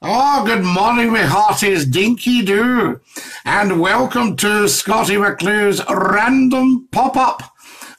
Oh, good morning, my hearties, dinky do, and welcome to Scottie McClue's random pop-up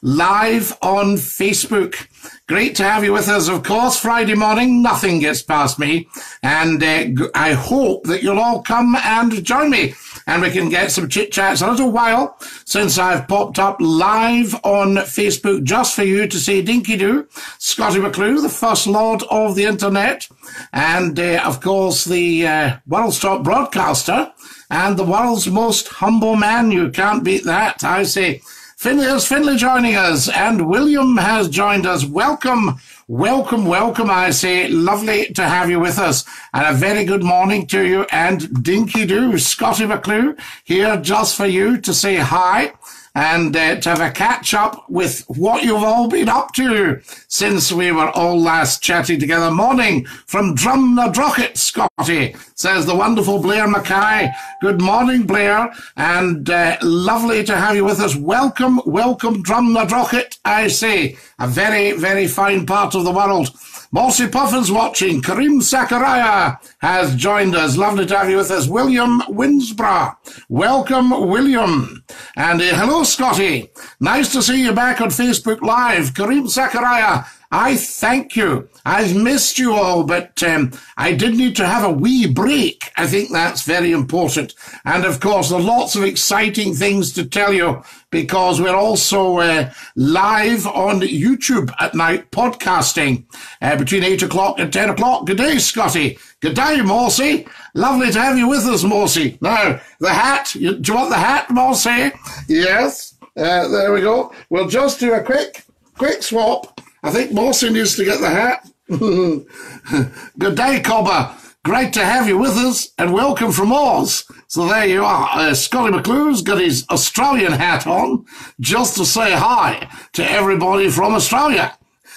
live on Facebook. Great to have you with us. Of course, Friday morning, nothing gets past me. And uh, I hope that you'll all come and join me and we can get some chit chats a little while since I've popped up live on Facebook just for you to say dinky do. Scottie McClue, the first lord of the internet. And uh, of course, the uh, world's top broadcaster and the world's most humble man. You can't beat that. I say, Finley, is Finley joining us, and William has joined us. Welcome, welcome, welcome, I say. Lovely to have you with us. And a very good morning to you, and dinky do, Scottie McClue, here just for you to say hi and uh, to have a catch up with what you've all been up to since we were all last chatting together. Morning from Drumnadrochit, Scottie, says the wonderful Blair Mackay. Good morning, Blair, and uh, lovely to have you with us. Welcome, welcome, Drumnadrochit, I say. A very, very fine part of the world. Morsey Puffin's watching. Kareem Sakaraya has joined us. Lovely to have you with us. William Winsborough. Welcome, William. And uh, hello, Scotty. Nice to see you back on Facebook Live. Kareem Sakaraya I thank you. I've missed you all, but um, I did need to have a wee break. I think that's very important. And of course, there are lots of exciting things to tell you because we're also uh, live on YouTube at night, podcasting uh, between 8 o'clock and 10 o'clock. Good day, Scotty. Good day, Morsey. Lovely to have you with us, Morsey. Now, the hat. You, do you want the hat, Morsey? Yes. Uh, there we go. We'll just do a quick, quick swap. I think Mawson needs to get the hat. Good day, Cobber. Great to have you with us and welcome from Oz. So there you are. Uh, Scottie McClue's got his Australian hat on just to say hi to everybody from Australia.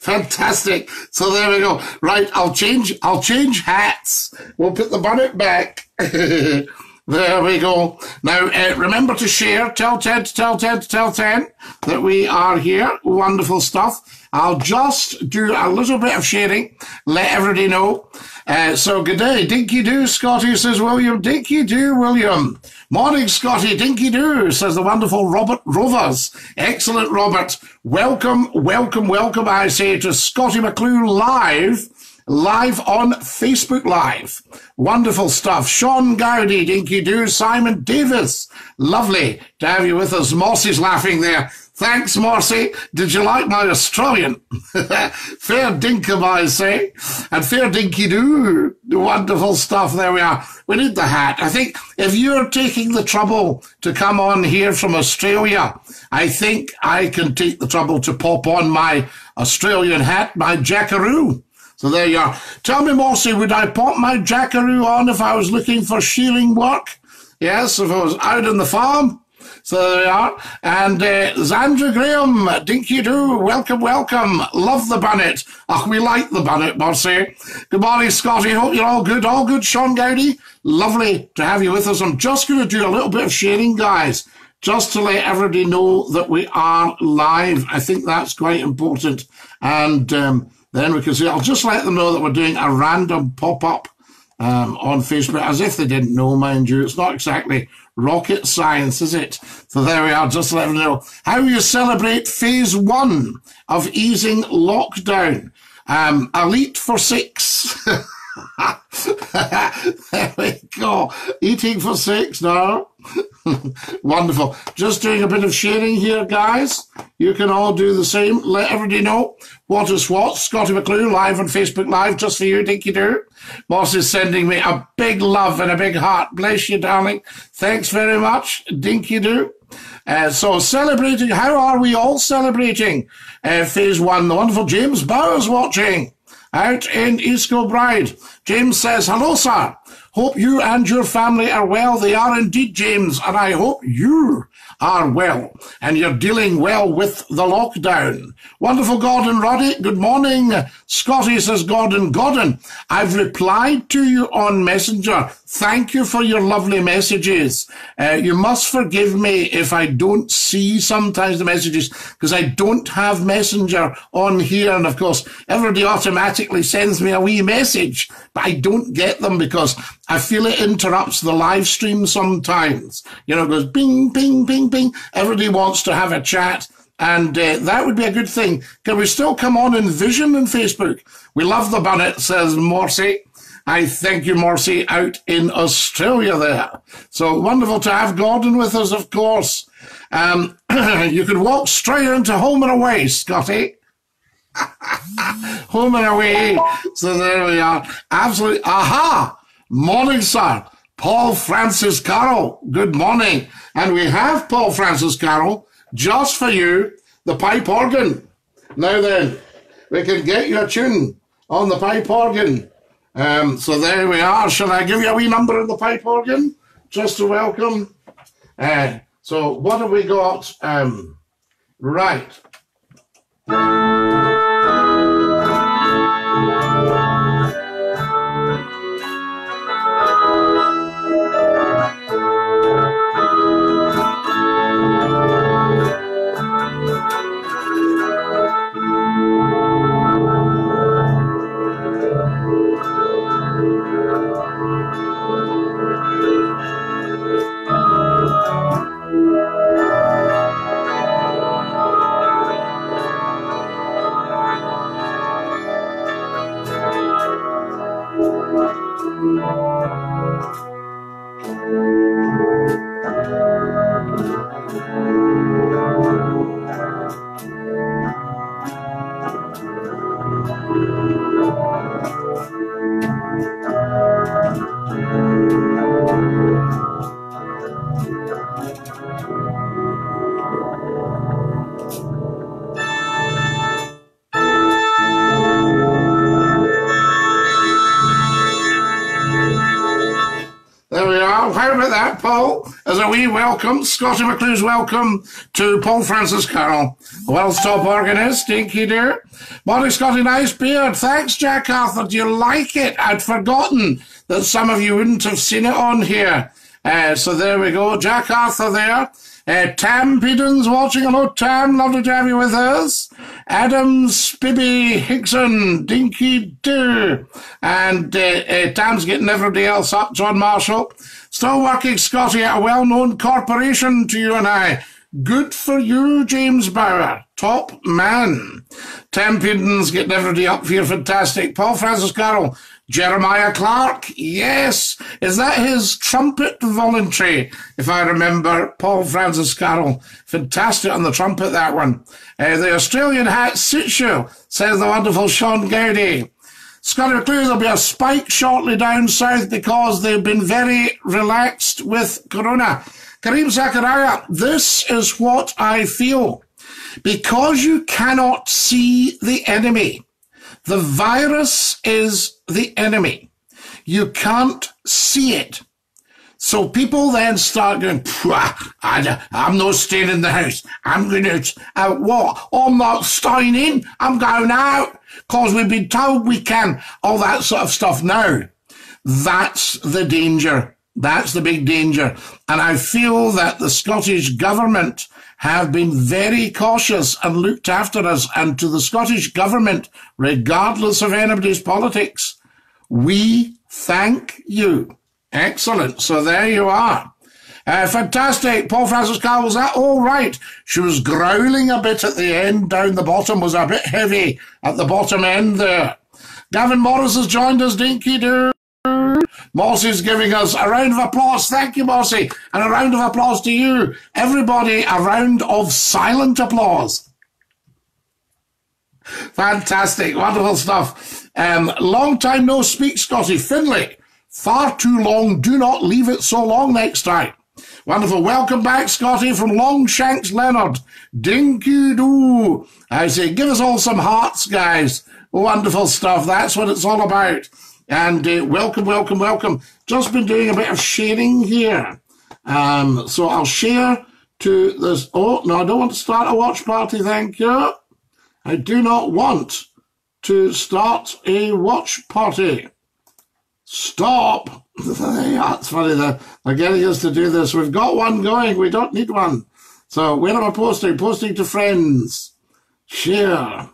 Fantastic. So there we go. Right, I'll change I'll change hats. We'll put the bonnet back. There we go. Now, uh, remember to share. Tell 10 to tell 10 to tell 10 that we are here. Wonderful stuff. I'll just do a little bit of sharing, let everybody know. Uh, so, good day. Dinky do, Scotty, says William. Dinky do, William. Morning, Scotty. Dinky do, says the wonderful Robert Rovers. Excellent, Robert. Welcome, welcome, welcome, I say, to Scottie McClue Live live on Facebook Live. Wonderful stuff. Sean Gowdy, Dinky Doo, Simon Davis. Lovely to have you with us. Mossie's laughing there. Thanks, Morsey. Did you like my Australian? fair dinkum, I say. And fair dinky doo. Wonderful stuff. There we are. We need the hat. I think if you're taking the trouble to come on here from Australia, I think I can take the trouble to pop on my Australian hat, my jackaroo. So there you are. Tell me, Mossy, would I pop my jackaroo on if I was looking for shearing work? Yes, if I was out on the farm. So there you are. And uh, Zandra Graham, Dinky Doo, welcome, welcome. Love the bonnet. Oh, we like the bonnet, Mossy. Good morning, Scottie. Hope you're all good. All good, Sean Gowdy. Lovely to have you with us. I'm just going to do a little bit of sharing, guys, just to let everybody know that we are live. I think that's quite important. And um, then we can see. I'll just let them know that we're doing a random pop up um, on Facebook, as if they didn't know, mind you. It's not exactly rocket science, is it? So there we are, just let them know how you celebrate phase one of easing lockdown. Um, elite for six. there we go. Eating for six now. Wonderful. Just doing a bit of sharing here, guys. You can all do the same. Let everybody know what is what. Scottie McClue live on Facebook Live, just for you, Dinky Doo. Moss is sending me a big love and a big heart. Bless you, darling. Thanks very much, Dinky Doo. Uh, so celebrating, how are we all celebrating uh, phase one? The wonderful James Bowers watching out in East Kilbride. James says, hello, sir. Hope you and your family are well. They are indeed, James, and I hope you are well and you're dealing well with the lockdown. Wonderful Gordon Roddy. Good morning. Scotty says, Gordon, Gordon, I've replied to you on Messenger. Thank you for your lovely messages. Uh, you must forgive me if I don't see sometimes the messages because I don't have Messenger on here. And of course, everybody automatically sends me a wee message, but I don't get them because I feel it interrupts the live stream sometimes. You know, it goes bing, bing, bing, bing. Everybody wants to have a chat. And uh, that would be a good thing. Can we still come on in Vision and Facebook? We love the bonnet, says Morsi. I thank you, Morsi, out in Australia there. So wonderful to have Gordon with us, of course. Um, you could walk straight into home and away, Scotty. home and away. So there we are. Absolutely. Aha! Morning, sir. Paul Francis Carroll. Good morning. And we have Paul Francis Carroll just for you, the pipe organ. Now then, we can get your tune on the pipe organ. Um, so there we are. Shall I give you a wee number of the pipe organ just to welcome? Uh, so what have we got? Um, right. Welcome Scottie McClue's welcome to Paul Francis Carroll, the world's top organist. Dinky dear. Morning, Scotty. Nice beard. Thanks, Jack Arthur. Do you like it? I'd forgotten that some of you wouldn't have seen it on here. Uh, so there we go. Jack Arthur there. Uh, Tam Piddens watching. Hello, Tam. Lovely to have you with us. Adam Spibby Higson, Dinky dear. And uh, uh, Tam's getting everybody else up. John Marshall. Still working, Scotty, at a well-known corporation to you and I. Good for you, James Bauer. Top man. Tampion's getting everybody up here. Fantastic. Paul Francis Carroll. Jeremiah Clarke. Yes. Is that his trumpet voluntary? If I remember, Paul Francis Carroll. Fantastic on the trumpet, that one. Uh, the Australian hat suits you, says the wonderful Sean Gowdy. Scotty there'll be a spike shortly down south because they've been very relaxed with Corona. Kareem Zachariah, this is what I feel. Because you cannot see the enemy, the virus is the enemy. You can't see it. So people then start going, I, am not staying in the house. I'm going to, uh, what? I'm not staying in. I'm going out because we've been told we can. All that sort of stuff. Now, that's the danger. That's the big danger. And I feel that the Scottish government have been very cautious and looked after us. And to the Scottish government, regardless of anybody's politics, we thank you. Excellent. So there you are. Uh, fantastic. Paul Francis Carr, was that all right? She was growling a bit at the end, down the bottom, was a bit heavy at the bottom end there. Gavin Morris has joined us, Dinky Doo. Mossy's giving us a round of applause. Thank you, Mossy. And a round of applause to you. Everybody, a round of silent applause. Fantastic. Wonderful stuff. Um, long time no speak, Scotty. Finlay. Far too long. Do not leave it so long next time. Wonderful. Welcome back, Scotty, from Longshanks Leonard. Dinky doo. I say, give us all some hearts, guys. Wonderful stuff. That's what it's all about. And uh, welcome, welcome, welcome. Just been doing a bit of sharing here. Um, so I'll share to this. Oh, no, I don't want to start a watch party, thank you. I do not want to start a watch party. Stop. That's funny. They're, they're getting us to do this. We've got one going. We don't need one. So where am I posting? Posting to friends. Share.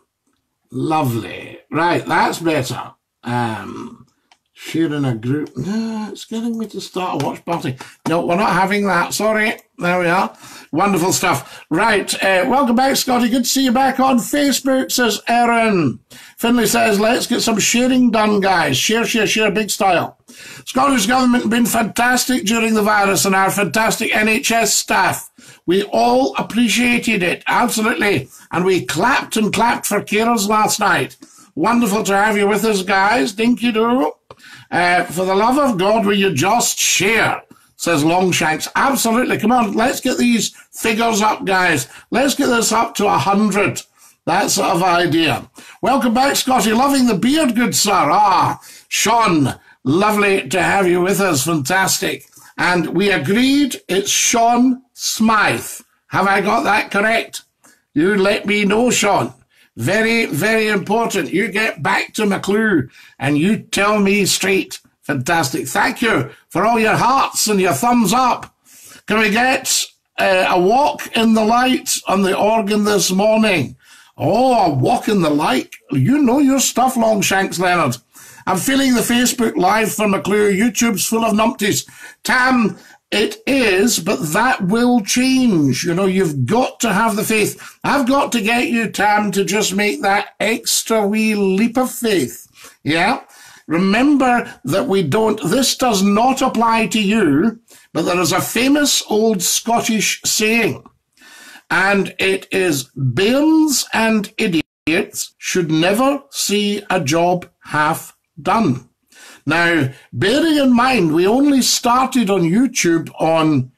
Lovely. Right, that's better. Um, sharing a group. No, it's getting me to start a watch party. No, we're not having that. Sorry. There we are. Wonderful stuff. Right. Uh, welcome back, Scotty. Good to see you back on Facebook, says Erin. Finley says, let's get some sharing done, guys. Share, share, share, big style. Scottish Government been fantastic during the virus and our fantastic NHS staff. We all appreciated it, absolutely. And we clapped and clapped for carers last night. Wonderful to have you with us, guys. Dinky doo. Uh, for the love of God, will you just share? Says Longshanks. Absolutely. Come on, let's get these figures up, guys. Let's get this up to a hundred. That sort of idea. Welcome back, Scotty. Loving the beard, good sir. Ah, Sean, lovely to have you with us. Fantastic. And we agreed it's Sean Smythe. Have I got that correct? You let me know, Sean. Very, very important. You get back to McClue and you tell me straight. Fantastic. Thank you for all your hearts and your thumbs up. Can we get uh, a walk in the light on the organ this morning? Oh, a walk in the light. You know your stuff, Longshanks Leonard. I'm feeling the Facebook Live for McClue. YouTube's full of numpties. Tam, it is, but that will change. You know, you've got to have the faith. I've got to get you, Tam, to just make that extra wee leap of faith. Yeah? Remember that we don't, this does not apply to you, but there is a famous old Scottish saying, and it is bairns and idiots should never see a job half done. Now, bearing in mind, we only started on YouTube on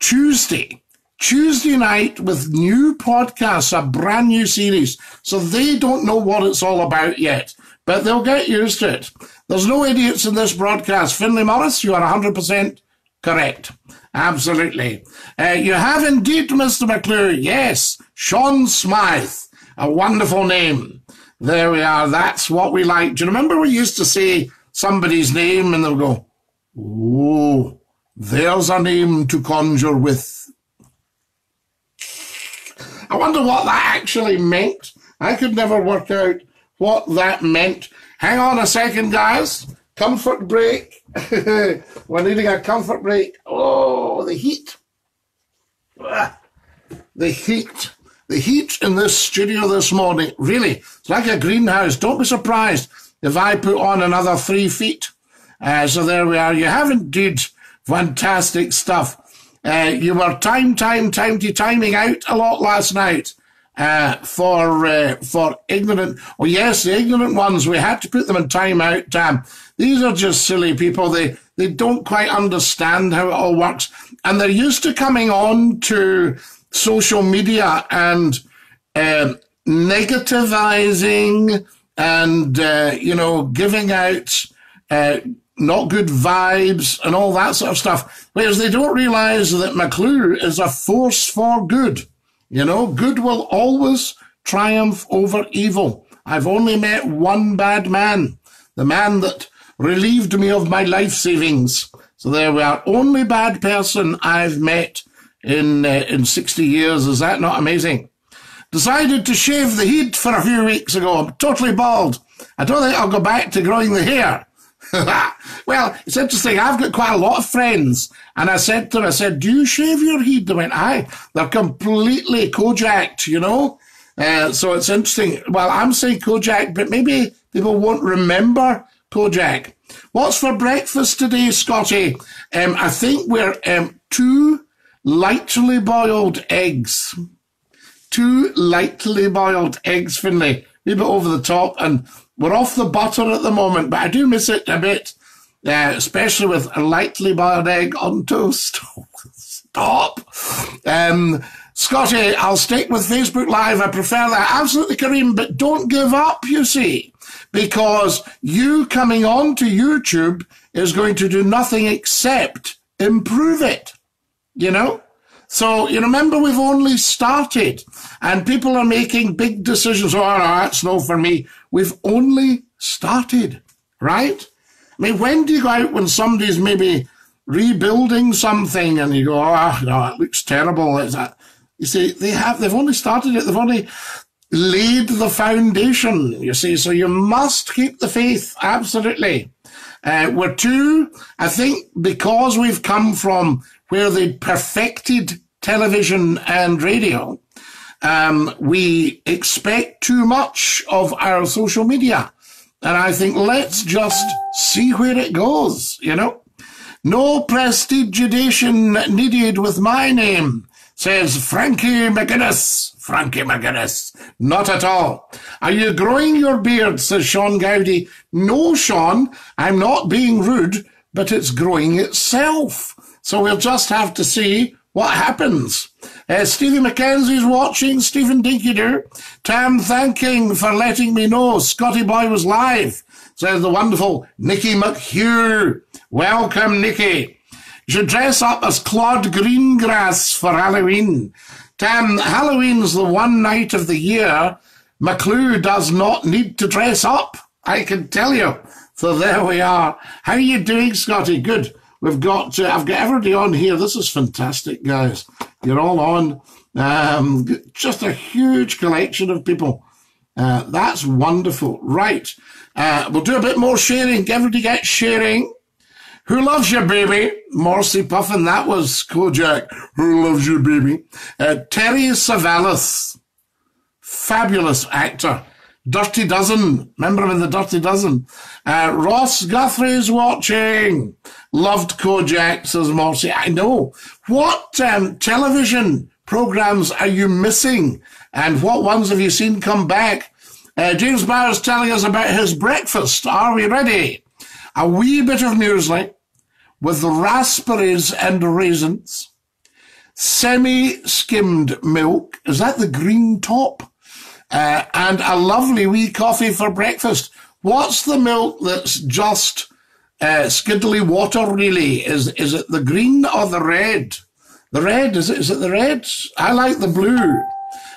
Tuesday. Tuesday night with new podcasts, a brand new series. So they don't know what it's all about yet, but they'll get used to it. There's no idiots in this broadcast. Finley Morris, you are 100% correct. Absolutely. Uh, you have indeed, Mr. McClue. Yes, Sean Smythe. A wonderful name. There we are. That's what we like. Do you remember we used to say somebody's name and they'll go, Oh, there's a name to conjure with. I wonder what that actually meant. I could never work out what that meant. Hang on a second, guys. Comfort break. We're needing a comfort break. Oh, the heat. The heat. The heat in this studio this morning, really, it's like a greenhouse. Don't be surprised if I put on another three feet. Uh, so there we are. You have indeed fantastic stuff. Uh, you were time, time, time to timing out a lot last night uh, for uh, for ignorant. Oh yes, the ignorant ones. We had to put them in time out. Um, these are just silly people. They they don't quite understand how it all works, and they're used to coming on to social media and um, negativizing and, uh, you know, giving out uh, not good vibes and all that sort of stuff. Whereas they don't realize that McClue is a force for good. You know, good will always triumph over evil. I've only met one bad man, the man that relieved me of my life savings. So there we are. Only bad person I've met in uh, in 60 years. Is that not amazing? Decided to shave the head for a few weeks ago. I'm totally bald. I don't think I'll go back to growing the hair. well, it's interesting. I've got quite a lot of friends. And I said to them, I said, do you shave your head? They went, aye. They're completely Kojacked, you know? Uh, so it's interesting. Well, I'm saying Kojak, but maybe people won't remember Kojak. What's for breakfast today, Scotty? Um, I think we're um, two lightly boiled eggs. Two lightly boiled eggs, Finley. A bit over the top, and we're off the butter at the moment, but I do miss it a bit, uh, especially with a lightly boiled egg on toast. Stop. Um, Scotty, I'll stick with Facebook Live. I prefer that. Absolutely, Kareem, but don't give up, you see, because you coming on to YouTube is going to do nothing except improve it. You know, So you remember we've only started and people are making big decisions. Oh, that's no for me. We've only started, right? I mean, when do you go out when somebody's maybe rebuilding something and you go, oh, no, it looks terrible. It's a, you see, they have, they've only started it. They've only laid the foundation, you see. So you must keep the faith. Absolutely. Uh, we're two, I think, because we've come from where they perfected television and radio, um, we expect too much of our social media. And I think let's just see where it goes, you know. No prestidigitation needed with my name, says Frankie McGuinness. Frankie McGuinness. Not at all. Are you growing your beard, says Sean Gowdy. No, Sean, I'm not being rude, but it's growing itself. So we'll just have to see what happens. Uh, Stevie McKenzie's watching, Stephen Dinkider. Tam thanking for letting me know Scotty Boy was live, says the wonderful Nikki McHugh. Welcome, Nikki. You should dress up as Claude Greengrass for Halloween. Tam, Halloween's the one night of the year McClue does not need to dress up. I can tell you. So there we are. How are you doing, Scotty? Good. We've got, uh, I've got everybody on here. This is fantastic, guys. You're all on. Um, just a huge collection of people. Uh, that's wonderful. Right. Uh, we'll do a bit more sharing. Everybody get sharing. Who loves you, baby? Morrissey Puffin, that was Kojak. Who loves you, baby? Uh, Telly Savalas, fabulous actor. Dirty Dozen, remember him in the Dirty Dozen. Uh, Ross Guthrie's watching. Loved Kojak, says Morrissey. I know. What um, television programs are you missing? And what ones have you seen come back? Uh, James Bowers telling us about his breakfast. Are we ready? A wee bit of muesli, with raspberries and raisins, semi-skimmed milk. Is that the green top? Uh, and a lovely wee coffee for breakfast. What's the milk that's just uh, skiddly water, really? Is is it the green or the red? The red, is it, is it the red? I like the blue.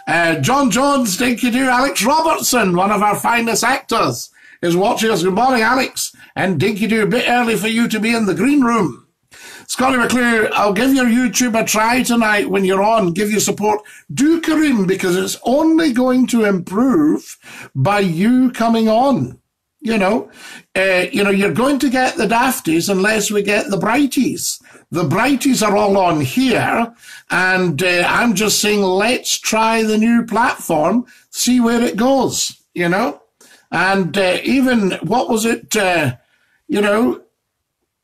Uh, John Jones, thank you. Alex Robertson, one of our finest actors is watching us. Good morning, Alex. And Dinky Doo, a bit early for you to be in the green room. Scottie McClue, I'll give your YouTube a try tonight when you're on. Give you support. Do Kareem because it's only going to improve by you coming on. You know, uh, you know, you're going to get the dafties unless we get the brighties. The brighties are all on here, and uh, I'm just saying, let's try the new platform, see where it goes. You know. And uh, even, what was it, uh, you know,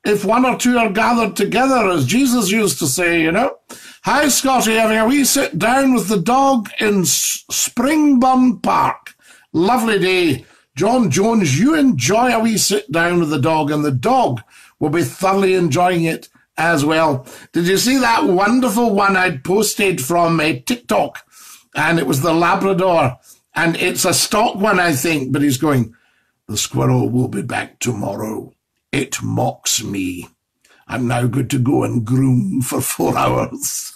if one or two are gathered together, as Jesus used to say, you know. Hi, Scotty, having a wee sit down with the dog in Springburn Park. Lovely day. John Jones, you enjoy a wee sit down with the dog, and the dog will be thoroughly enjoying it as well. Did you see that wonderful one I'd posted from a TikTok? And it was the Labrador and it's a stock one, I think, but he's going, the squirrel will be back tomorrow. It mocks me. I'm now good to go and groom for four hours.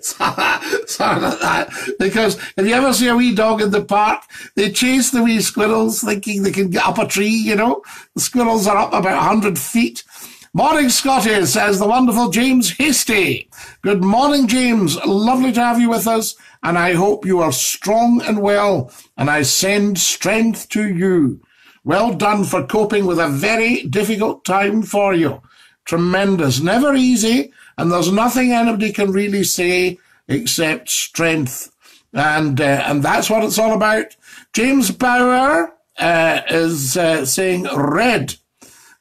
Sorry about that. Because if you ever see a wee dog in the park, they chase the wee squirrels thinking they can get up a tree, you know. The squirrels are up about 100 feet. Morning, Scotty, says the wonderful James Hasty. Good morning, James. Lovely to have you with us and I hope you are strong and well, and I send strength to you. Well done for coping with a very difficult time for you. Tremendous. Never easy, and there's nothing anybody can really say except strength. And, uh, and that's what it's all about. James Bauer uh, is uh, saying red.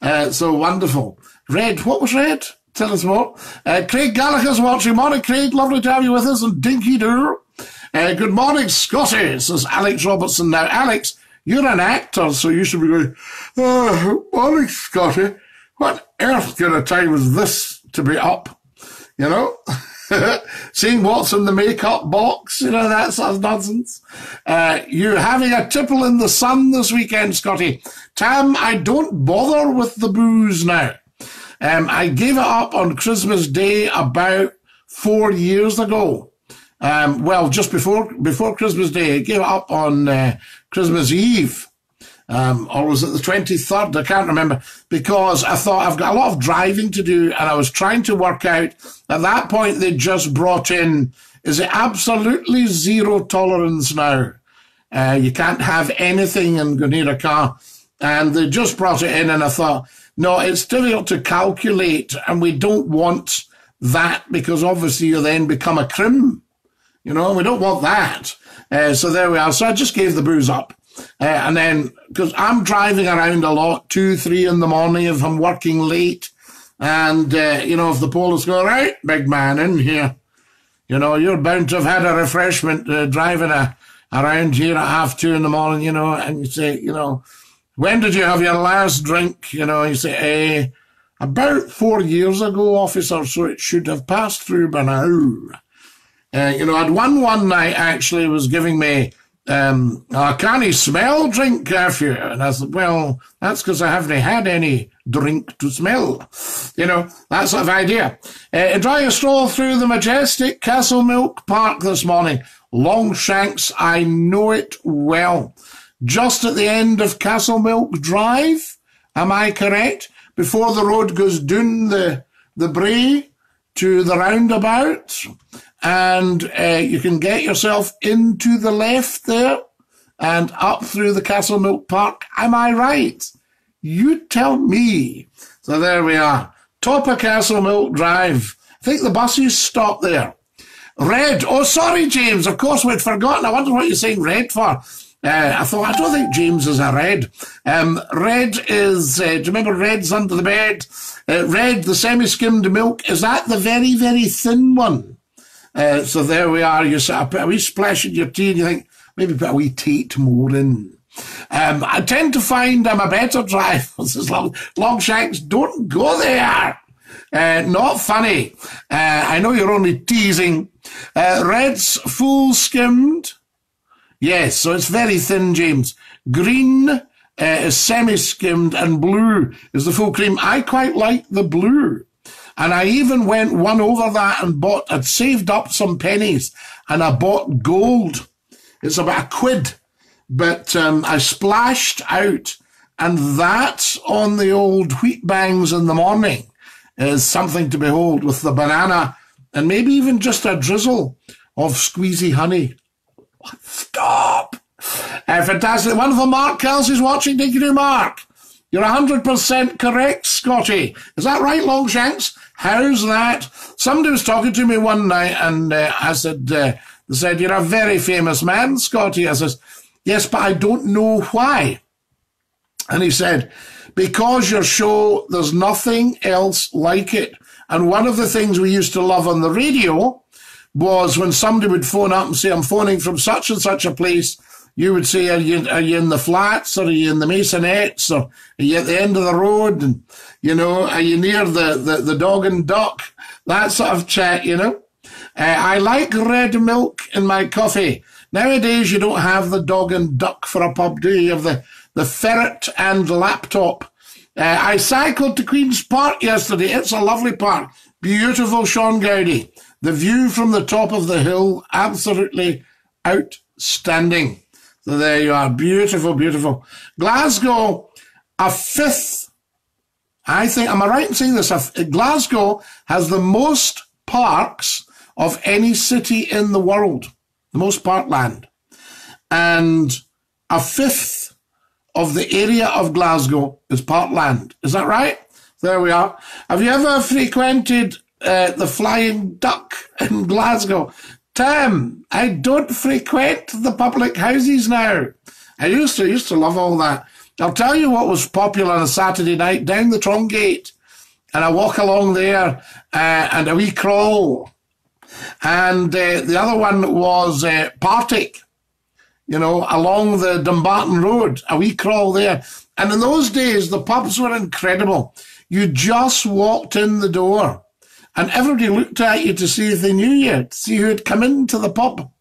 Uh, so wonderful. Red. What was red? Tell us more. Uh, Craig Gallagher's watching. Morning, Craig. Lovely to have you with us. And Dinky Doo. Uh, good morning, Scotty, says Alex Robertson. Now, Alex, you're an actor, so you should be going, oh, morning, Scotty. What earth kind of time is this to be up? You know? Seeing what's in the makeup box, you know, that sort of nonsense. Uh, you're having a tipple in the sun this weekend, Scotty. Tam, I don't bother with the booze now. Um, I gave it up on Christmas Day about four years ago. Um, well, just before before Christmas Day, I gave it up on uh, Christmas Eve. Um, or was it the 23rd? I can't remember because I thought I've got a lot of driving to do and I was trying to work out. At that point, they just brought in, is it absolutely zero tolerance now? Uh, you can't have anything and go near a car. And they just brought it in and I thought, no, it's difficult to calculate and we don't want that because obviously you then become a crim. You know, we don't want that. Uh, so there we are. So I just gave the booze up. Uh, and then, because I'm driving around a lot, two, three in the morning if I'm working late. And, uh, you know, if the police go, right, big man, in here, you know, you're bound to have had a refreshment uh, driving a, around here at half two in the morning, you know, and you say, you know, when did you have your last drink? You know, you say, eh, about four years ago, officer, so it should have passed through by now. Uh, you know, I'd one one night actually was giving me um, a canny smell drink curfew. And I said, well, that's because I haven't had any drink to smell. You know, that sort of idea. Uh, a stroll through the majestic Castlemilk Park this morning. Longshanks, I know it well. Just at the end of Castlemilk Drive, am I correct? Before the road goes down the, the Bray to the roundabout and uh, you can get yourself into the left there and up through the Castlemilk Park. Am I right? You tell me. So there we are. Top of Castlemilk Drive. I think the buses stop there. Red. Oh, sorry, James. Of course, we'd forgotten. I wonder what you're saying red for. Uh, I thought, I don't think James is a red. Um, red is, uh, do you remember Red's Under the Bed? Uh, red, the semi-skimmed milk, is that the very, very thin one? Uh, so there we are. You sort of put a wee splash in your tea and you think, maybe put a wee Tate more in. Um, I tend to find I'm a better driver. As long, Longshanks, don't go there. Uh, not funny. Uh, I know you're only teasing. Uh, red's full skimmed. Yes, so it's very thin, James. Green uh, is semi skimmed and blue is the full cream. I quite like the blue. And I even went one over that and bought, I'd saved up some pennies and I bought gold. It's about a quid, but um, I splashed out and that on the old wheat bangs in the morning is something to behold with the banana and maybe even just a drizzle of squeezy honey. Stop! Uh, fantastic. Wonderful Mark Kelsey's watching. Thank you Mark. You're 100% correct, Scotty. Is that right, Longshanks? How's that? Somebody was talking to me one night and uh, I said, uh, they said, you're a very famous man, Scotty. I says, yes, but I don't know why. And he said, because your show, there's nothing else like it. And one of the things we used to love on the radio was when somebody would phone up and say, I'm phoning from such and such a place you would say, are you, are you in the flats or are you in the masonettes or are you at the end of the road? And, you know, are you near the, the, the dog and duck? That sort of chat, you know. Uh, I like red milk in my coffee. Nowadays, you don't have the dog and duck for a pub, do you? You have the, the ferret and laptop. Uh, I cycled to Queen's Park yesterday. It's a lovely park. Beautiful, Sean Gowdy. The view from the top of the hill, absolutely outstanding. So there you are. Beautiful, beautiful. Glasgow, a fifth. I think, am I right in saying this? Glasgow has the most parks of any city in the world, the most parkland. And a fifth of the area of Glasgow is parkland. Is that right? There we are. Have you ever frequented uh, the Flying Duck in Glasgow? Tim, I don't frequent the public houses now. I used to used to love all that. I'll tell you what was popular on a Saturday night down the Trongate, and I walk along there uh, and a wee crawl, and uh, the other one was uh, Partick, you know, along the Dumbarton Road, a wee crawl there. And in those days, the pubs were incredible. You just walked in the door and everybody looked at you to see if they knew you, to see who had come into the pub.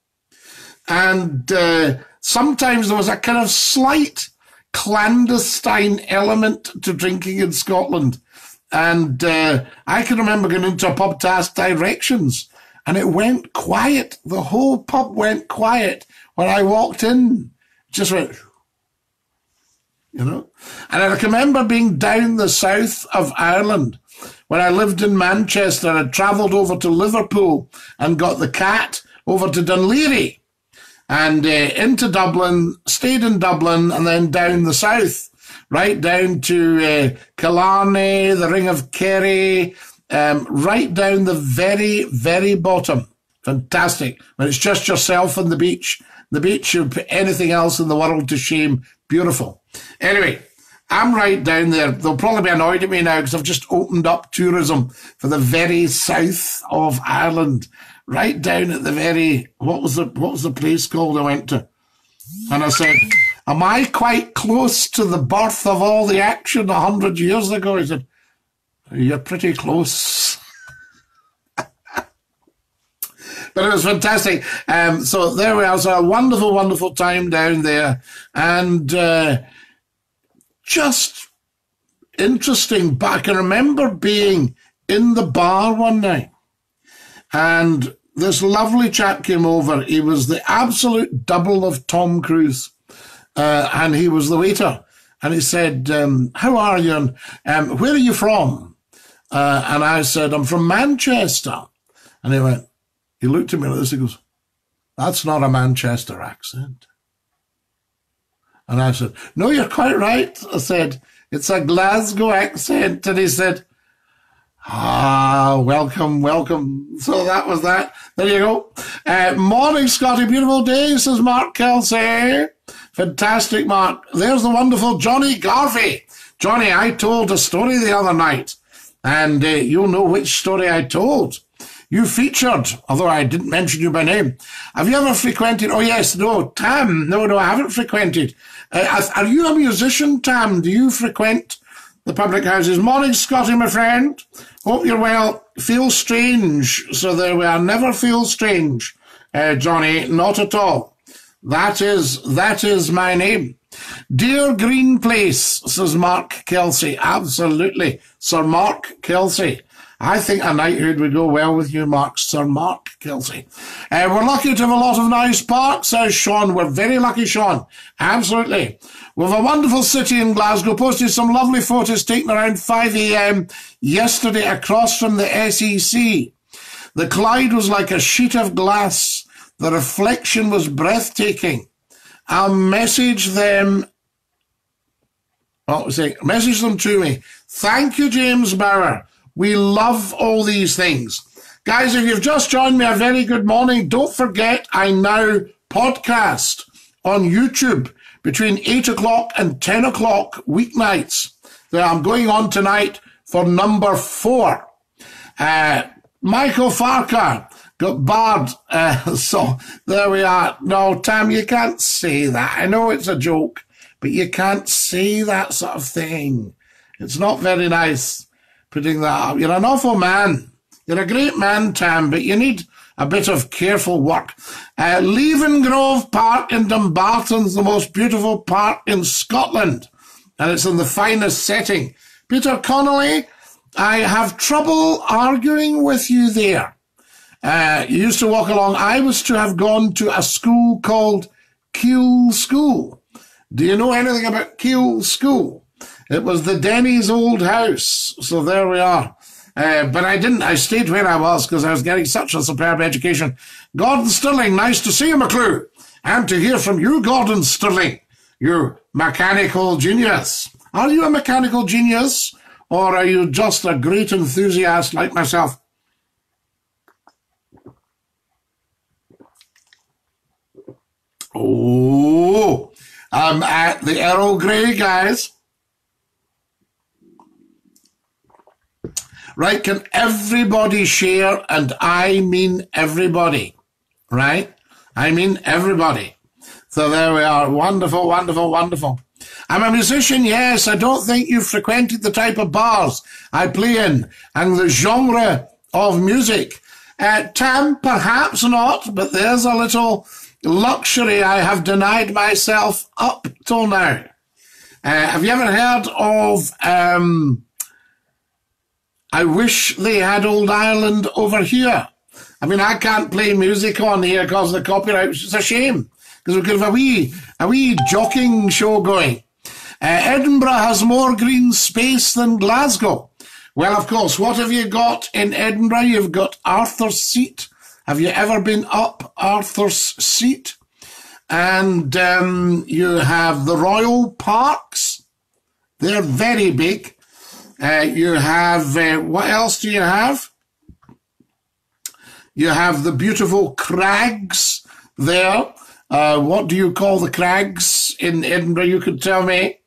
And uh, sometimes there was a kind of slight clandestine element to drinking in Scotland. And uh, I can remember going into a pub to ask directions. and it went quiet. The whole pub went quiet when I walked in. Just went, you know. And I can remember being down the south of Ireland when I lived in Manchester. I travelled over to Liverpool and got the cat over to Laoghaire and uh, into Dublin, stayed in Dublin, and then down the south, right down to uh, Killarney, the Ring of Kerry, um, right down the very, very bottom. Fantastic. When it's just yourself on the beach, the beach should put anything else in the world to shame. Beautiful. Anyway, I'm right down there. They'll probably be annoyed at me now because I've just opened up tourism for the very south of Ireland right down at the very what was the what was the place called I went to, and I said, "Am I quite close to the birth of all the action a hundred years ago?" He said, "You're pretty close." but it was fantastic. Um, so there we are. So a wonderful, wonderful time down there, and uh, just interesting. But I can remember being in the bar one night and this lovely chap came over. He was the absolute double of Tom Cruise. Uh, and he was the waiter. And he said, um, How are you? And um, where are you from? Uh, and I said, I'm from Manchester. And he went, He looked at me like this. He goes, That's not a Manchester accent. And I said, No, you're quite right. I said, It's a Glasgow accent. And he said, Ah, welcome, welcome. So that was that. There you go. Uh, morning, Scotty. Beautiful day, says Mark Kelsey. Fantastic, Mark. There's the wonderful Johnny Garvey. Johnny, I told a story the other night, and uh, you'll know which story I told. You featured, although I didn't mention you by name. Have you ever frequented? Oh, yes, no, Tam. No, no, I haven't frequented. Uh, are you a musician, Tam? Do you frequent the public houses? Morning, Scotty, my friend. Hope you're well. Feel strange. So there we are. Never feel strange, uh, Johnny. Not at all. That is, that is my name. Dear Green Place, says Mark Kelsey. Absolutely. Sir Mark Kelsey. I think a knighthood would go well with you, Mark. Sir Mark Kelsey. Uh, we're lucky to have a lot of nice parks, says Sean. We're very lucky, Sean. Absolutely. We've a wonderful city in Glasgow. Posted some lovely photos taken around 5 a.m. yesterday across from the SEC. The Clyde was like a sheet of glass. The reflection was breathtaking. I'll message them. What was it? Message them to me. Thank you, James Bauer. We love all these things. Guys, if you've just joined me, a very good morning. Don't forget, I now podcast on YouTube between 8 o'clock and 10 o'clock weeknights. I'm going on tonight for number four. Uh, Michael Farker got barred. Uh, so there we are. No, Tam, you can't say that. I know it's a joke, but you can't say that sort of thing. It's not very nice putting that up. You're an awful man. You're a great man, Tam, but you need a bit of careful work. Uh, Grove Park in Dumbarton's the most beautiful park in Scotland, and it's in the finest setting. Peter Connolly, I have trouble arguing with you there. Uh, you used to walk along. I was to have gone to a school called Keil School. Do you know anything about Keil School? It was the Denny's old house. So there we are. Uh, but I didn't. I stayed where I was because I was getting such a superb education. Gordon Stirling, nice to see you, McClue. And to hear from you, Gordon Stirling, you mechanical genius. Are you a mechanical genius or are you just a great enthusiast like myself? Oh, I'm at the Arrow Grey, guys. Right? Can everybody share? And I mean everybody, right? I mean everybody. So there we are. Wonderful, wonderful, wonderful. I'm a musician, yes. I don't think you've frequented the type of bars I play in and the genre of music. Uh, Tam, perhaps not, but there's a little luxury I have denied myself up till now. Uh, have you ever heard of um, I wish they had old Ireland over here. I mean, I can't play music on here because of the copyright, is a shame because we could have a wee, a wee jockeying show going. Uh, Edinburgh has more green space than Glasgow. Well, of course, what have you got in Edinburgh? You've got Arthur's Seat. Have you ever been up Arthur's Seat? And um, you have the Royal Parks. They're very big. Uh, you have, uh, what else do you have? You have the beautiful crags there. Uh, what do you call the crags in Edinburgh? You could tell me.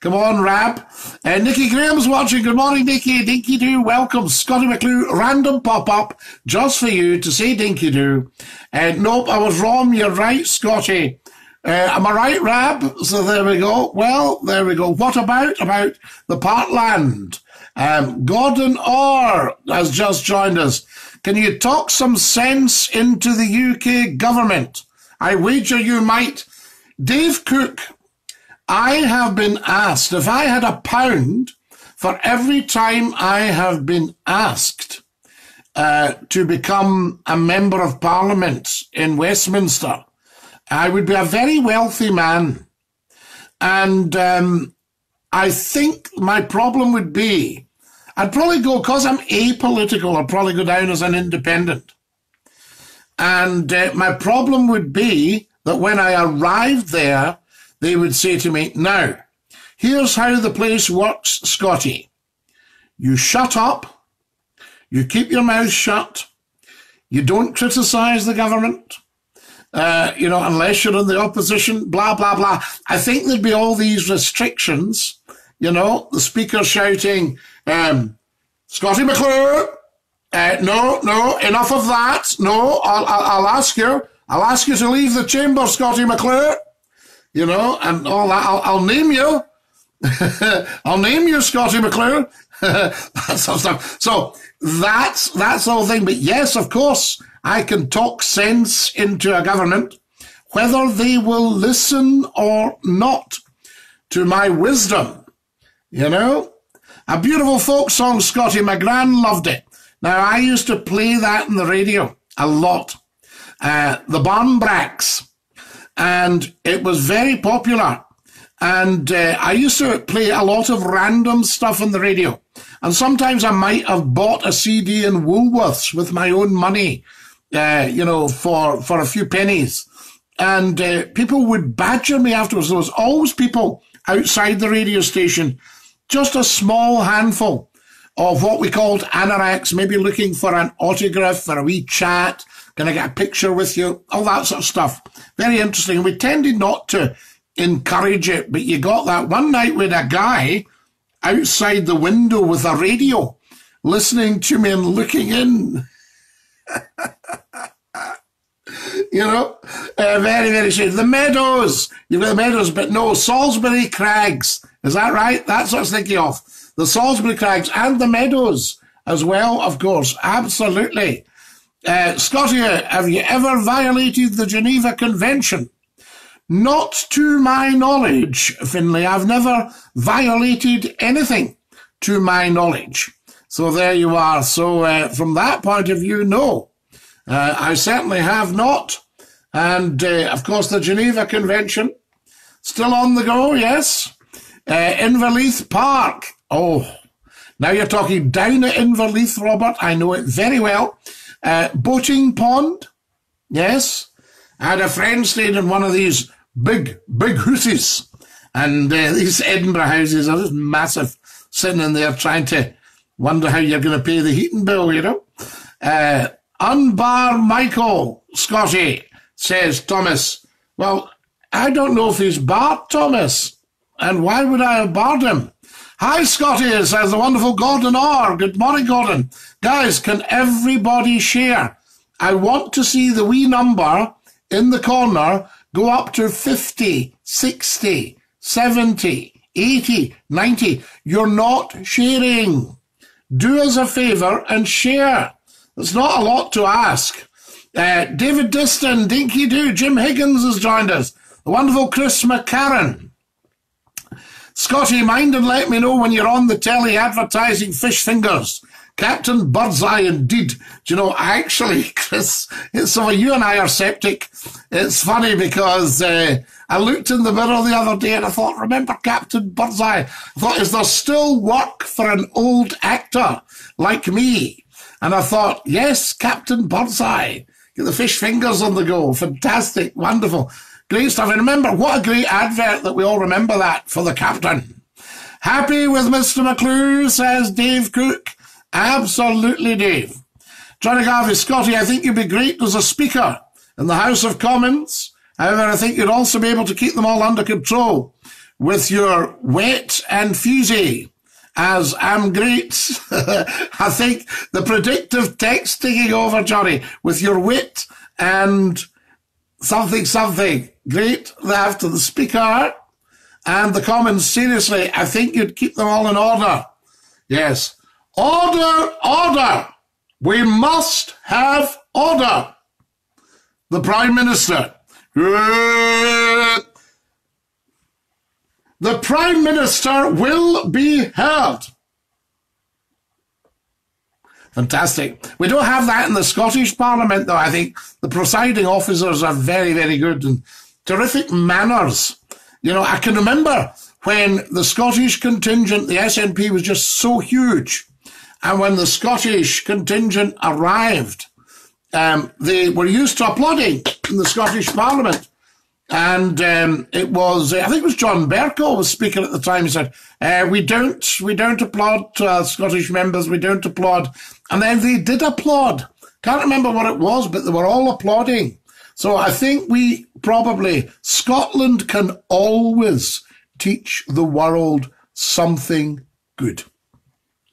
Come on, Rab. Uh, Nikki Graham's watching. Good morning, Nikki. Dinky Doo. Welcome. Scottie McClue, random pop up just for you to say Dinky Doo. Uh, nope, I was wrong. You're right, Scotty. Uh, am I right, Rab? So there we go. Well, there we go. What about about the Parkland? Um, Gordon Orr has just joined us. Can you talk some sense into the UK government? I wager you might. Dave Cook, I have been asked if I had a pound for every time I have been asked uh, to become a member of parliament in Westminster, I would be a very wealthy man. And um, I think my problem would be I'd probably go, because I'm apolitical, I'd probably go down as an independent. And uh, my problem would be that when I arrived there, they would say to me, now, here's how the place works, Scotty. You shut up, you keep your mouth shut, you don't criticize the government, uh, you know, unless you're in the opposition, blah, blah, blah. I think there'd be all these restrictions, you know, the speaker shouting, um, Scottie McClue, uh, no, no, enough of that. No, I'll, I'll, I'll, ask you. I'll ask you to leave the chamber, Scottie McClue. You know, and all that. I'll, I'll name you. I'll name you Scottie McClue. that sort of stuff. So that's that's the whole thing. But yes, of course, I can talk sense into a government, whether they will listen or not to my wisdom. You know, a beautiful folk song, Scotty. My gran loved it. Now, I used to play that in the radio a lot. Uh, the Barnbracks. And it was very popular. And uh, I used to play a lot of random stuff on the radio. And sometimes I might have bought a CD in Woolworths with my own money, uh, you know, for, for a few pennies. And uh, people would badger me afterwards. There was always people outside the radio station just a small handful of what we called anoraks, maybe looking for an autograph, for a wee chat, can I get a picture with you, all that sort of stuff. Very interesting. We tended not to encourage it, but you got that one night with a guy outside the window with a radio, listening to me and looking in. you know, uh, very, very. The Meadows, you've got the Meadows, but no, Salisbury Crags. Is that right? That's what I was thinking of. The Salisbury Crags and the Meadows as well, of course. Absolutely. Uh, Scotty, have you ever violated the Geneva Convention? Not to my knowledge, Finlay. I've never violated anything to my knowledge. So there you are. So uh, from that point of view, no. Uh, I certainly have not. And uh, of course, the Geneva Convention, still on the go, yes. Uh, Inverleith Park. Oh, now you're talking down at Inverleith, Robert. I know it very well. Uh, boating pond. Yes. I had a friend staying in one of these big, big houses. And uh, these Edinburgh houses are just massive, sitting in there trying to wonder how you're going to pay the heating bill, you know. Uh, unbar Michael, Scotty, says Thomas. Well, I don't know if he's barred Thomas. And why would I have barred him? Hi, Scotty, says the wonderful Gordon Orr Good morning, Gordon. Guys, can everybody share? I want to see the wee number in the corner go up to 50, 60, 70, 80, 90. You're not sharing. Do us a favour and share. It's not a lot to ask. Uh, David Diston, Dinky Doo, Jim Higgins has joined us. The wonderful Chris McCarran. Scotty, mind and let me know when you're on the telly advertising fish fingers. Captain Birdseye indeed. Do you know, actually, Chris, it's so you and I are septic. It's funny because uh, I looked in the mirror the other day and I thought, remember Captain Birdseye? I thought, is there still work for an old actor like me? And I thought, yes, Captain Birdseye. Get the fish fingers on the go. Fantastic. Wonderful. Great stuff. And remember, what a great advert that we all remember that for the captain. Happy with Mr. McClue, says Dave Cook. Absolutely, Dave. Johnny Garvey, Scotty, I think you'd be great as a speaker in the House of Commons. However, I think you'd also be able to keep them all under control with your wet and fusy as I'm great. I think the predictive text taking over, Johnny, with your wit and something, something. Great after the speaker and the Commons. Seriously, I think you'd keep them all in order. Yes. Order, order! We must have order! The Prime Minister. The Prime Minister will be heard. Fantastic. We don't have that in the Scottish Parliament, though. I think the presiding officers are very, very good and terrific manners. You know, I can remember when the Scottish contingent, the SNP, was just so huge. And when the Scottish contingent arrived, um, they were used to applauding in the Scottish Parliament. And um, it was, I think it was John Bercow was speaking at the time. He said, uh, "We don't, we don't applaud our Scottish members. We don't applaud." And then they did applaud. Can't remember what it was, but they were all applauding. So I think we probably Scotland can always teach the world something good.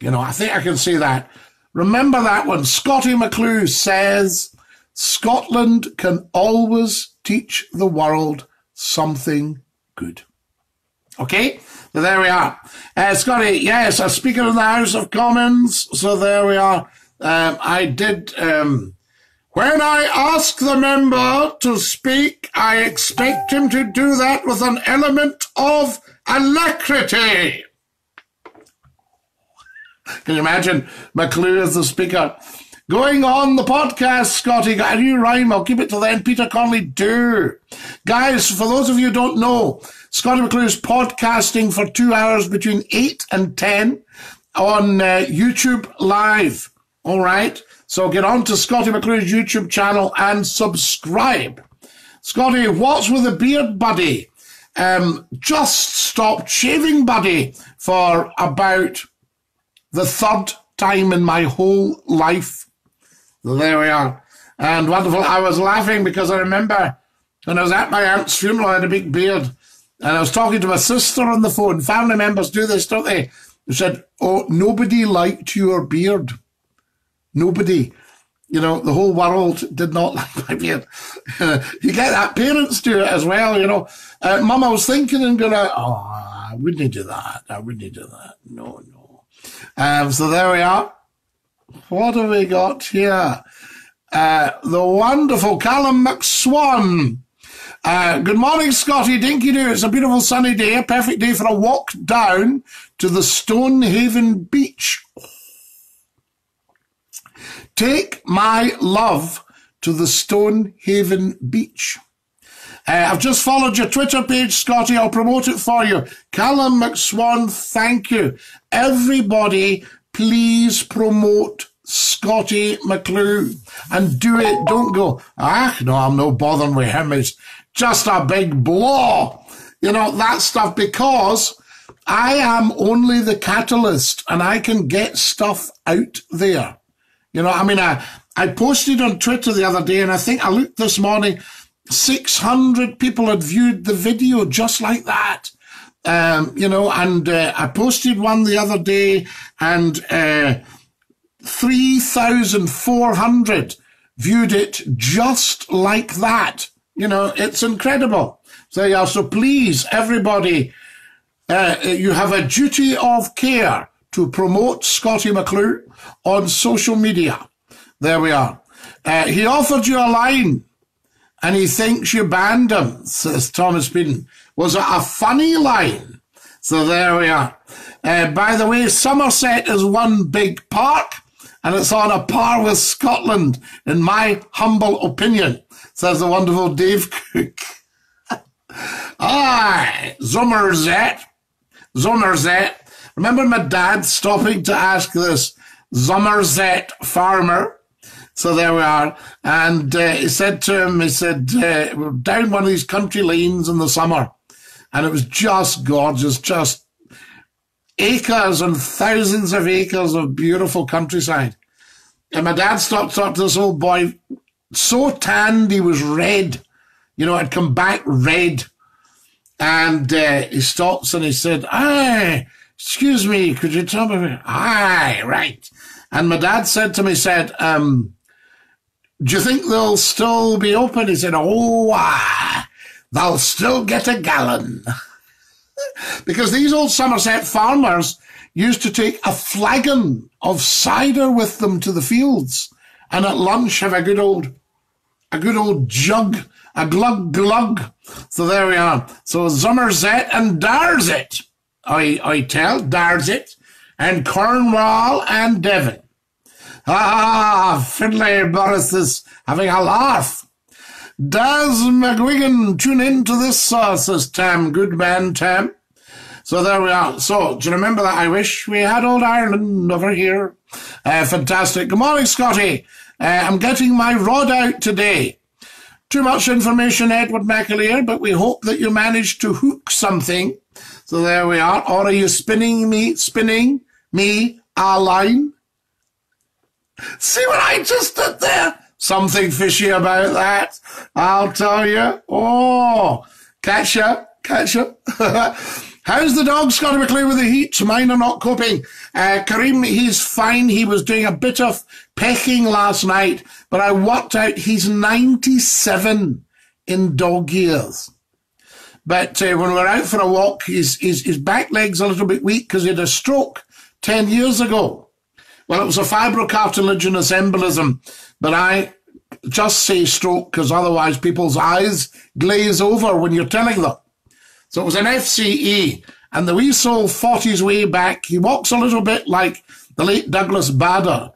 You know, I think I can see that. Remember that one. Scottie McClue says Scotland can always teach the world something good. Okay, so there we are. Uh, Scotty, yes, a speaker in the House of Commons. So there we are. Um, I did. Um, when I ask the member to speak, I expect him to do that with an element of alacrity. Can you imagine McClue as the speaker? Going on the podcast, Scotty, got a new rhyme. I'll keep it till then. Peter Conley, do. Guys, for those of you who don't know, Scottie McClue is podcasting for two hours between 8 and 10 on uh, YouTube Live. All right? So get on to Scottie McClue's YouTube channel and subscribe. Scotty, what's with the beard, buddy? Um, just stopped shaving, buddy, for about the third time in my whole life. There we are. And wonderful. I was laughing because I remember when I was at my aunt's funeral, I had a big beard. And I was talking to my sister on the phone. Family members do this, don't they? They said, Oh, nobody liked your beard. Nobody. You know, the whole world did not like my beard. you get that. Parents do it as well, you know. Uh, Mum, I was thinking and going, Oh, I wouldn't do that. I wouldn't do that. No, no. Um, so there we are. What have we got here? Uh, the wonderful Callum McSwan. Uh, good morning, Scotty Dinky Doo. It's a beautiful sunny day, a perfect day for a walk down to the Stonehaven beach. Take my love to the Stonehaven beach. Uh, I've just followed your Twitter page, Scotty. I'll promote it for you. Callum McSwan, thank you. Everybody, please promote Scottie McClue and do it. Don't go, ah, no, I'm no bothering with him. It's just a big blow. You know, that stuff because I am only the catalyst and I can get stuff out there. You know, I mean, I, I posted on Twitter the other day and I think I looked this morning 600 people had viewed the video just like that. Um, you know, and uh, I posted one the other day and uh, 3,400 viewed it just like that. You know, it's incredible. So, yeah, so please, everybody, uh, you have a duty of care to promote Scottie McClue on social media. There we are. Uh, he offered you a line and he thinks you banned him, says Thomas Bean. Was it a funny line? So there we are. Uh, by the way, Somerset is one big park. and it's on a par with Scotland, in my humble opinion, says the wonderful Dave Cook. Aye, Somerset, Somerset. Remember my dad stopping to ask this Somerset farmer so there we are. And uh, he said to him, he said, uh, we're down one of these country lanes in the summer. And it was just gorgeous, just acres and thousands of acres of beautiful countryside. And my dad stopped talking to this old boy, so tanned he was red. You know, had come back red. And uh, he stops and he said, Aye, excuse me, could you tell me? Aye, right. And my dad said to me, said, um, do you think they'll still be open? He said, Oh, ah, they'll still get a gallon. because these old Somerset farmers used to take a flagon of cider with them to the fields and at lunch have a good old, a good old jug, a glug glug. So there we are. So Somerset and Darset, I, I tell, Darset and Cornwall and Devon. Ah, Findlay Boris is having a laugh. Does McGuigan tune into this, sir, says Tam. Good man, Tam. So there we are. So, do you remember that? I wish we had old Ireland over here. Uh, fantastic. Good morning, Scotty. Uh, I'm getting my rod out today. Too much information, Edward McAleer, but we hope that you managed to hook something. So there we are. Or are you spinning me, spinning me a line? See what I just did there? Something fishy about that. I'll tell you. Oh, catch ya, catch ya. How's the dog, Scottie McClue, with the heat? Mine are not coping. Uh, Kareem, he's fine. He was doing a bit of pecking last night, but I worked out he's 97 in dog years. But uh, when we're out for a walk, his, his, his back leg's a little bit weak because he had a stroke 10 years ago. Well, it was a fibrocartilaginous embolism, but I just say stroke because otherwise people's eyes glaze over when you're telling them. So it was an FCE, and the wee soul fought his way back. He walks a little bit like the late Douglas Bader,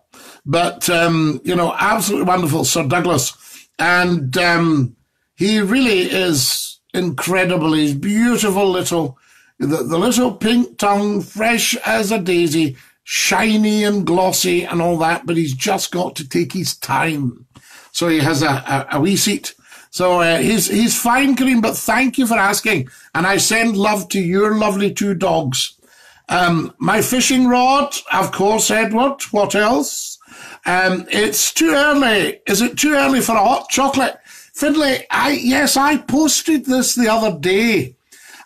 but, um, you know, absolutely wonderful, Sir Douglas. And um, he really is incredible. He's beautiful little, the, the little pink tongue, fresh as a daisy, shiny and glossy and all that, but he's just got to take his time. So he has a, a, a wee seat. So uh, he's he's fine, Kareem, but thank you for asking. And I send love to your lovely two dogs. Um, my fishing rod, of course, Edward. What else? Um, it's too early. Is it too early for a hot chocolate? Findlay, I yes, I posted this the other day.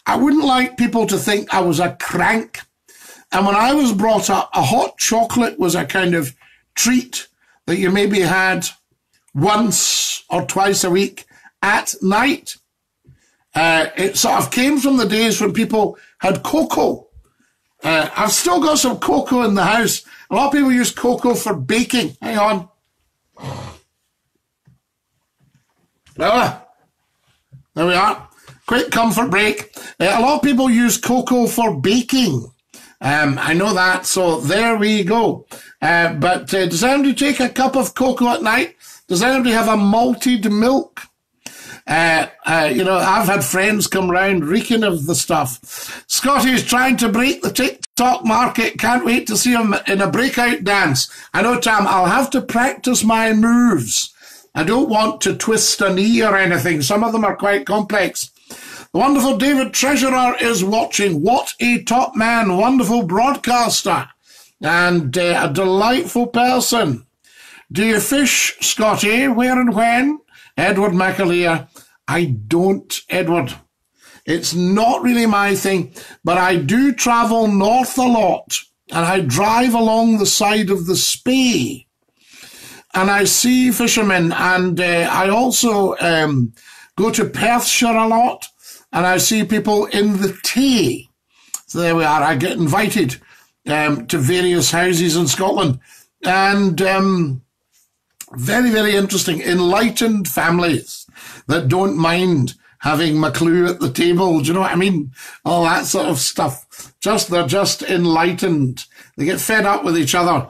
I wouldn't like people to think I was a crank and when I was brought up, a hot chocolate was a kind of treat that you maybe had once or twice a week at night. Uh, it sort of came from the days when people had cocoa. Uh, I've still got some cocoa in the house. A lot of people use cocoa for baking. Hang on. Ah, there we are. Quick comfort break. Uh, a lot of people use cocoa for baking. Um, I know that. So there we go. Uh, but uh, does anybody take a cup of cocoa at night? Does anybody have a malted milk? Uh, uh, you know, I've had friends come round reeking of the stuff. Scotty's trying to break the TikTok market. Can't wait to see him in a breakout dance. I know, Tam, I'll have to practice my moves. I don't want to twist a knee or anything. Some of them are quite complex. The wonderful David Treasurer is watching. What a top man, wonderful broadcaster, and uh, a delightful person. Do you fish, Scotty? Where and when? Edward McAleer. I don't, Edward. It's not really my thing, but I do travel north a lot and I drive along the side of the Spey and I see fishermen and uh, I also um, go to Perthshire a lot and I see people in the Tay. So there we are. I get invited um, to various houses in Scotland, and um, very, very interesting, enlightened families that don't mind having McClue at the table. Do you know what I mean? All that sort of stuff. Just they're just enlightened. They get fed up with each other.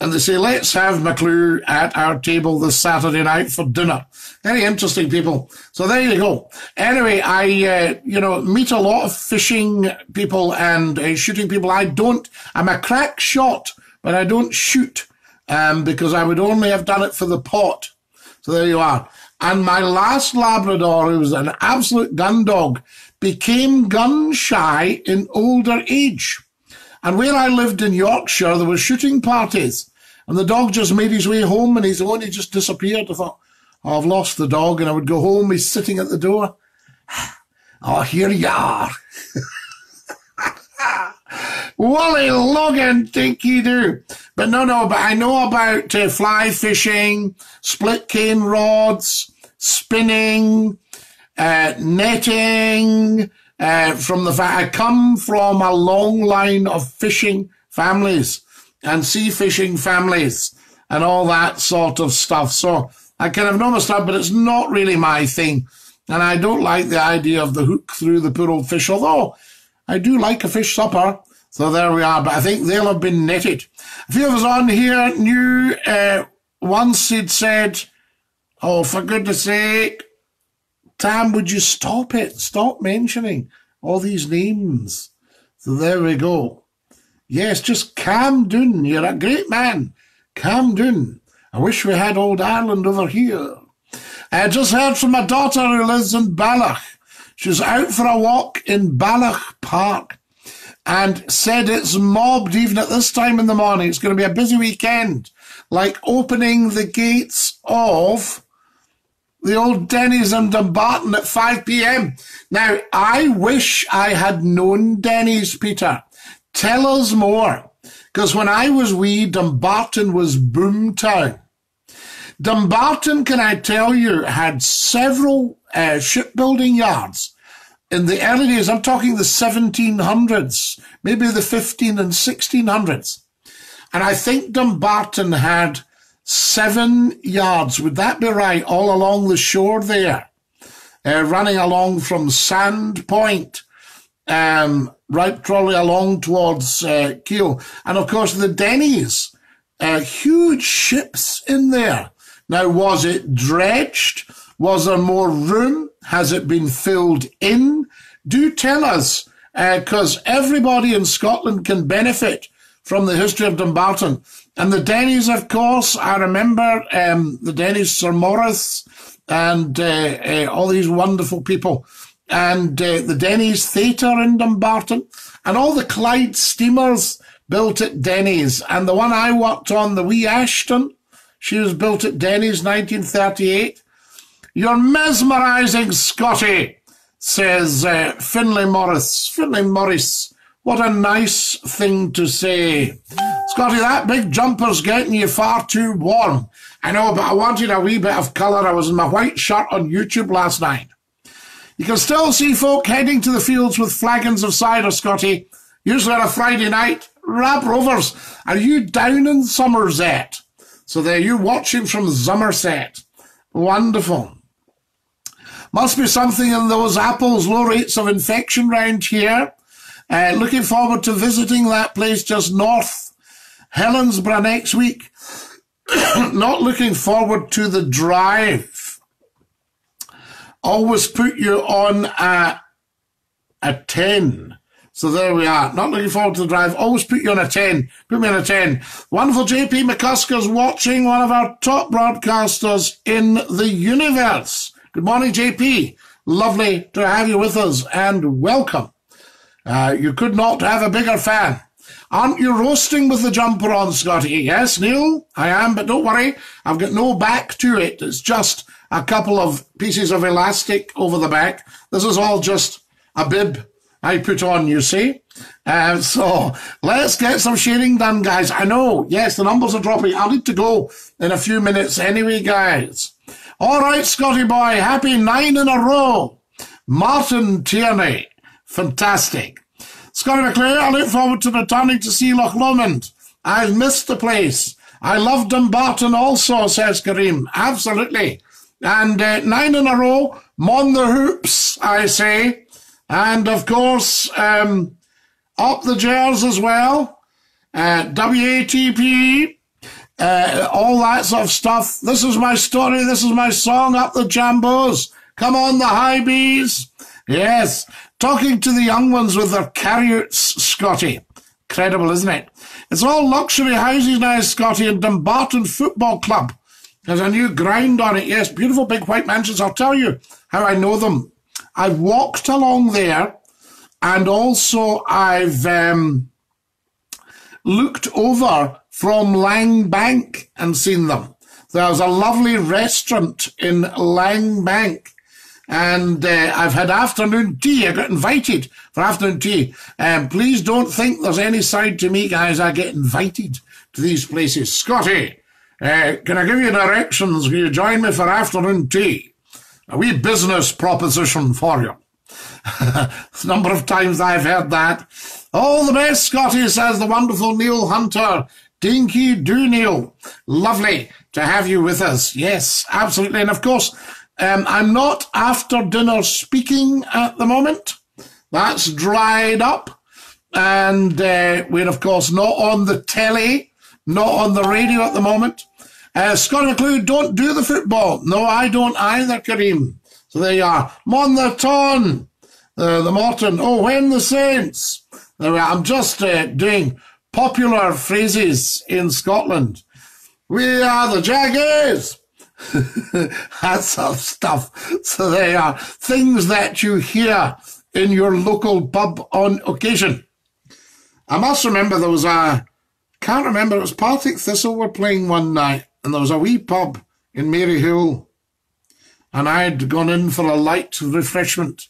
And they say, let's have McClue at our table this Saturday night for dinner. Very interesting people. So there you go. Anyway, I, uh, you know, meet a lot of fishing people and uh, shooting people. I don't, I'm a crack shot, but I don't shoot, um, because I would only have done it for the pot. So there you are. And my last Labrador, who was an absolute gun dog, became gun shy in older age. And where I lived in Yorkshire, there were shooting parties. And the dog just made his way home and his only just disappeared. I thought, oh, I've lost the dog. And I would go home. He's sitting at the door. Oh, here you are. Wally Logan, dinky do. But no, no, but I know about uh, fly fishing, split cane rods, spinning, uh, netting, uh, from the fact I come from a long line of fishing families and sea fishing families and all that sort of stuff. So I kind of know my stuff, but it's not really my thing. And I don't like the idea of the hook through the poor old fish, although I do like a fish supper. So there we are. But I think they'll have been netted. A few of us on here knew uh, once he'd said, Oh, for goodness sake, Tam, would you stop it? Stop mentioning all these names. So there we go. Yes, just down. You're a great man. Down. I wish we had old Ireland over here. I just heard from my daughter who lives in Balloch. She's out for a walk in Balloch Park and said it's mobbed even at this time in the morning. It's going to be a busy weekend, like opening the gates of the old Denny's in Dumbarton at 5 p.m. Now, I wish I had known Denny's, Peter. Tell us more. Because when I was wee, Dumbarton was boomtown. Dumbarton, can I tell you, had several uh, shipbuilding yards in the early days. I'm talking the 1700s, maybe the 15 and 1600s. And I think Dumbarton had seven yards. Would that be right? All along the shore there, uh, running along from Sand Point, um, right trolley along towards uh, Keil. And of course, the Denny's, uh, huge ships in there. Now, was it dredged? Was there more room? Has it been filled in? Do tell us, because uh, everybody in Scotland can benefit from the history of Dumbarton. And the Denny's, of course, I remember um, the Denny's Sir Maurice and uh, uh, all these wonderful people. And uh, the Denny's Theatre in Dumbarton and all the Clyde steamers built at Denny's. And the one I worked on, the Wee Ashton, she was built at Denny's 1938. You're mesmerising, Scotty, says uh, Finlay Morris. Finlay Morris, what a nice thing to say. Scotty, that big jumper's getting you far too warm. I know, but I wanted a wee bit of colour. I was in my white shirt on YouTube last night. You can still see folk heading to the fields with flagons of cider, Scotty, usually on a Friday night. Rab Rovers, are you down in Somerset? So there you watching from Somerset. Wonderful. Must be something in those apples, low rates of infection round here. Uh, looking forward to visiting that place just north Helensburgh next week. Not looking forward to the drive. Always put you on a, a 10. So there we are. Not looking forward to the drive. Always put you on a 10. Put me on a 10. Wonderful JP McCuskers watching one of our top broadcasters in the universe. Good morning, JP. Lovely to have you with us and welcome. Uh, you could not have a bigger fan. Aren't you roasting with the jumper on, Scotty? Yes, Neil, I am, but don't worry. I've got no back to it. It's just a couple of pieces of elastic over the back. This is all just a bib I put on, you see. Uh, so let's get some sharing done, guys. I know, yes, the numbers are dropping. I'll need to go in a few minutes anyway, guys. All right, Scotty boy, happy nine in a row. Martin Tierney, fantastic. Scottie McClue, I look forward to returning to see Loch Lomond. I've missed the place. I love Dumbarton also, says Kareem. Absolutely. And uh, nine in a row, Mon the Hoops, I say. And of course, um, up the Gers as well. Uh, WATP. uh, all that sort of stuff. This is my story. This is my song. Up the jambos. Come on, the high bees. Yes. Talking to the young ones with their carriots, Scotty. Incredible, isn't it? It's all luxury houses now, Scotty, and Dumbarton Football Club. There's a new ground on it. Yes, beautiful big white mansions. I'll tell you how I know them. I've walked along there and also I've um, looked over from Langbank and seen them. There's a lovely restaurant in Langbank and uh, I've had afternoon tea. I got invited for afternoon tea. Um, please don't think there's any side to me, guys. I get invited to these places. Scotty, uh, can I give you directions? Will you join me for afternoon tea? A wee business proposition for you. number of times I've heard that. All the best, Scotty, says the wonderful Neil Hunter. Dinky do, Neil. Lovely to have you with us. Yes, absolutely. And of course, um, I'm not after dinner speaking at the moment. That's dried up. And uh, we're, of course, not on the telly, not on the radio at the moment. Uh, Scott McClue, don't do the football. No, I don't either, Kareem. So there you are. Mon the Ton, uh, the Morton. Oh, when the Saints. There we are. I'm just uh, doing popular phrases in Scotland. We are the Jaggers. that sort of stuff. So they are things that you hear in your local pub on occasion. I must remember there was a, can't remember, it was Partick Thistle were playing one night, and there was a wee pub in Maryhill, and I'd gone in for a light refreshment.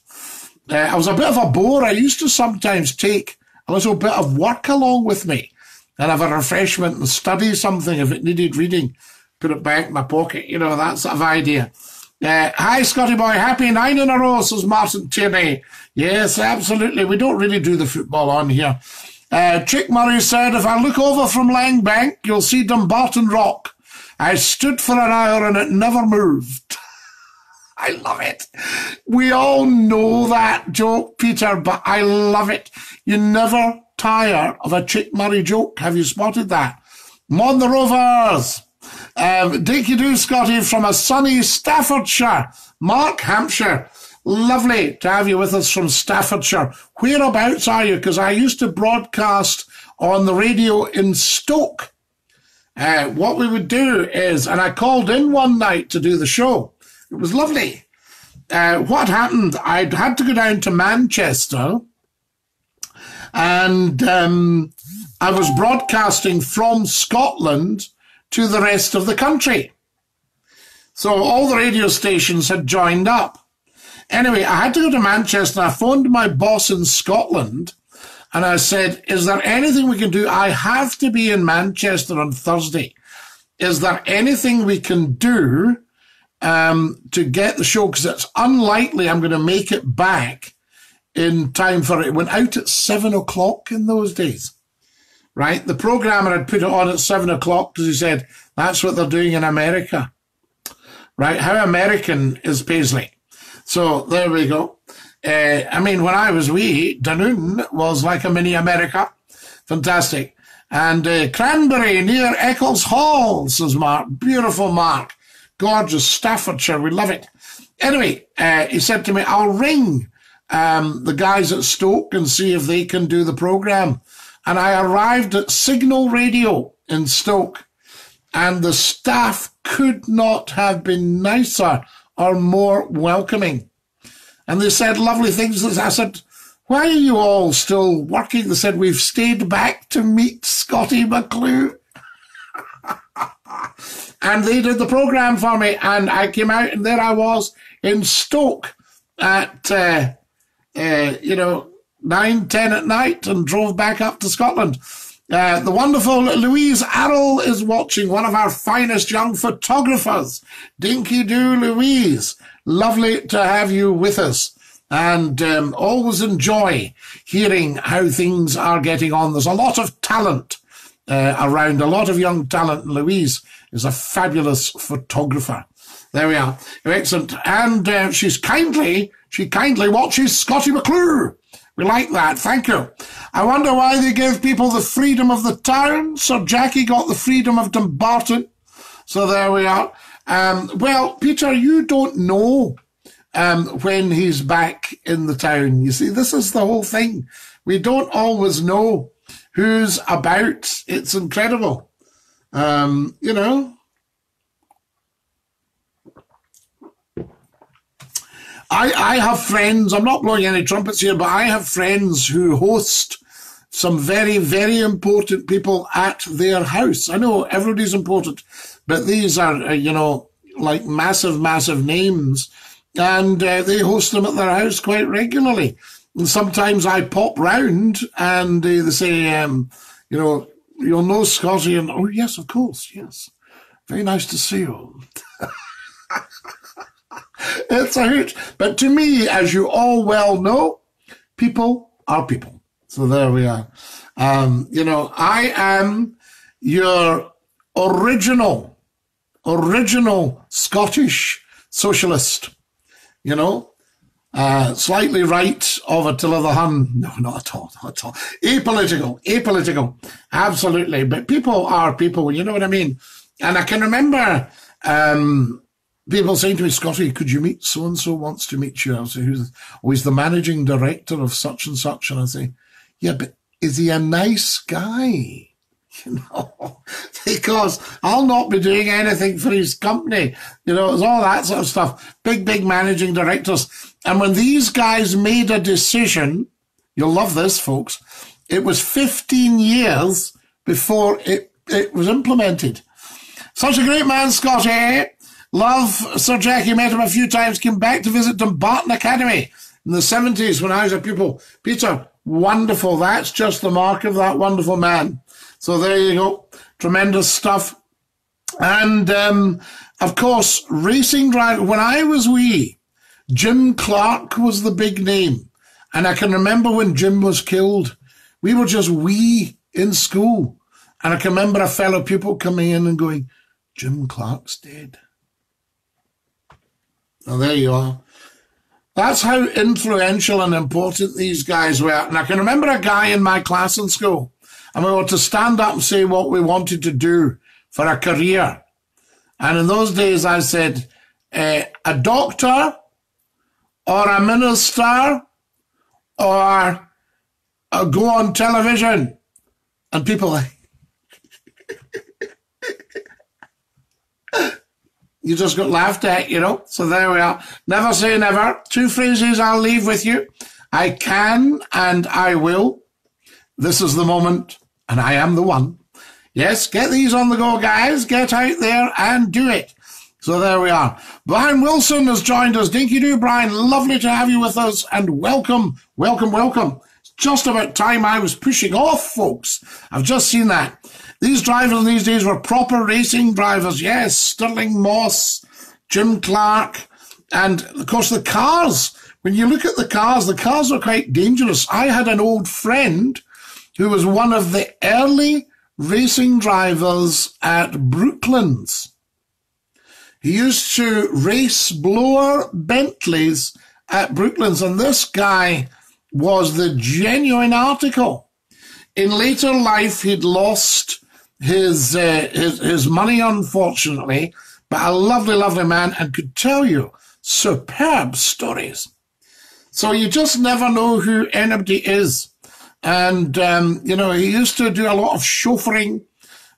Uh, I was a bit of a bore. I used to sometimes take a little bit of work along with me and have a refreshment and study something if it needed reading put it back in my pocket, you know, that sort of idea. Uh, hi, Scotty boy. Happy nine in a row, says Martin Tierney. Yes, absolutely. We don't really do the football on here. Uh, Chick Murray said, if I look over from Langbank, you'll see Dumbarton Rock. I stood for an hour and it never moved. I love it. We all know that joke, Peter, but I love it. You never tire of a Chick Murray joke. Have you spotted that? Mon the Rovers. Um, Dinky Doo Scotty from a sunny Staffordshire, Mark, Hampshire. Lovely to have you with us from Staffordshire. Whereabouts are you? Because I used to broadcast on the radio in Stoke. Uh, what we would do is, and I called in one night to do the show. It was lovely. Uh, what happened? I'd had to go down to Manchester and um, I was broadcasting from Scotland to the rest of the country. So all the radio stations had joined up. Anyway, I had to go to Manchester. I phoned my boss in Scotland and I said, Is there anything we can do? I have to be in Manchester on Thursday. Is there anything we can do um, to get the show? Because it's unlikely I'm going to make it back in time for it. it went out at seven o'clock in those days right? The programmer had put it on at seven o'clock because he said that's what they're doing in America, right? How American is Paisley? So there we go. Uh, I mean, when I was wee, Dunoon was like a mini America. Fantastic. And uh, Cranberry near Eccleshall, says Mark. Beautiful Mark. Gorgeous Staffordshire. We love it. Anyway, uh, he said to me, I'll ring um, the guys at Stoke and see if they can do the program and I arrived at Signal Radio in Stoke, and the staff could not have been nicer or more welcoming. And they said lovely things. I said, why are you all still working? They said, we've stayed back to meet Scottie McClue. and they did the program for me, and I came out, and there I was in Stoke at, uh, uh, you know, nine, ten at night and drove back up to Scotland. Uh, the wonderful Louise Arrell is watching, one of our finest young photographers. Dinky Doo Louise. Lovely to have you with us. And um, always enjoy hearing how things are getting on. There's a lot of talent uh, around, a lot of young talent. Louise is a fabulous photographer. There we are. Excellent. And uh, she's kindly, she kindly watches Scottie McClue We like that. Thank you. I wonder why they gave people the freedom of the town. So Jackie got the freedom of Dumbarton. So there we are. Um, well, Peter, you don't know um, when he's back in the town. You see, this is the whole thing. We don't always know who's about. It's incredible. Um, you know, I, I have friends, I'm not blowing any trumpets here, but I have friends who host some very, very important people at their house. I know everybody's important, but these are, uh, you know, like massive, massive names. And uh, they host them at their house quite regularly. And sometimes I pop round and uh, they say, um, you know, you'll know Scotty. And, oh, yes, of course, yes. Very nice to see you. It's a hoot. But to me, as you all well know, people are people. So there we are. Um, you know, I am your original, original Scottish socialist. You know, uh, slightly right of Attila the Hun. No, not at all, not at all. Apolitical, apolitical. Absolutely. But people are people, you know what I mean? And I can remember, um, people saying to me, Scotty, could you meet so and so wants to meet you? I say, who's, oh, he's the managing director of such and such. And I say, yeah, but is he a nice guy? You know, because I'll not be doing anything for his company. You know, it's all that sort of stuff. Big, big managing directors. And when these guys made a decision, you'll love this, folks, it was 15 years before it, it was implemented. Such a great man, Scotty. Love Sir Jackie, met him a few times, came back to visit Dumbarton Academy in the 70s when I was a pupil. Peter, wonderful. That's just the mark of that wonderful man. So there you go. Tremendous stuff. And, um, of course, racing driver. When I was wee, Jim Clark was the big name. And I can remember when Jim was killed, we were just wee in school. And I can remember a fellow pupil coming in and going, Jim Clark's dead. Now, there you are. That's how influential and important these guys were. And I can remember a guy in my class in school, and we were to stand up and say what we wanted to do for a career. And in those days, I said, uh, a doctor or a minister or a go on television. And people like, you just got laughed at, you know. So there we are. Never say never. Two phrases I'll leave with you. I can and I will. This is the moment, and I am the one. Yes, get these on the go, guys. Get out there and do it. So there we are. Brian Wilson has joined us. Dinky Doo, Brian. Lovely to have you with us, and welcome, welcome, welcome. It's just about time I was pushing off, folks. I've just seen that. These drivers in these days were proper racing drivers. Yes, Stirling Moss, Jim Clark, and of course the cars. When you look at the cars, the cars are quite dangerous. I had an old friend who was one of the early racing drivers at Brooklands. He used to race blower Bentleys at Brooklands, and this guy was the genuine article. In later life, he'd lost his, uh, his, his money, unfortunately, but a lovely, lovely man and could tell you superb stories. So you just never know who anybody is. And, um, you know, he used to do a lot of chauffeuring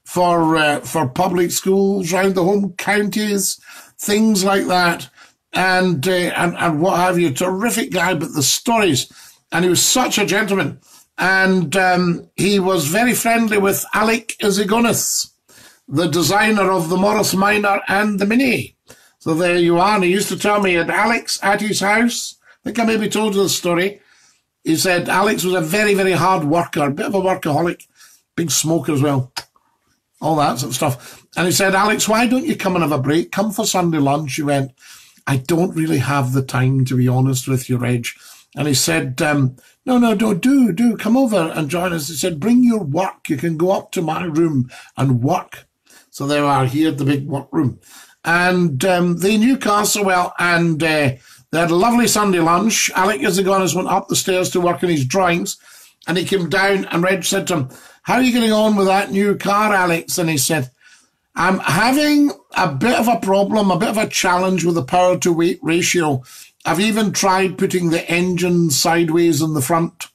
for, uh, for public schools around the home counties, things like that. And, uh, and, and what have you. Terrific guy, but the stories. And he was such a gentleman and um, he was very friendly with Alec Issigonis, the designer of the Morris Minor and the Mini. So there you are. And he used to tell me at Alex at his house, I think I maybe told you the story. He said Alex was a very, very hard worker, a bit of a workaholic, big smoker as well, all that sort of stuff. And he said, Alex, why don't you come and have a break? Come for Sunday lunch. He went, I don't really have the time, to be honest with you, Reg. And he said, um, no, no, don't do, do come over and join us. He said, bring your work. You can go up to my room and work. So they are here at the big work room. And um, they knew well, and uh, They had a lovely Sunday lunch. Alec Issigonis went up the stairs to work on his drawings, and he came down, and Reg said to him, How are you getting on with that new car, Alex? And he said, I'm having a bit of a problem, a bit of a challenge with the power to weight ratio. I've even tried putting the engine sideways in the front.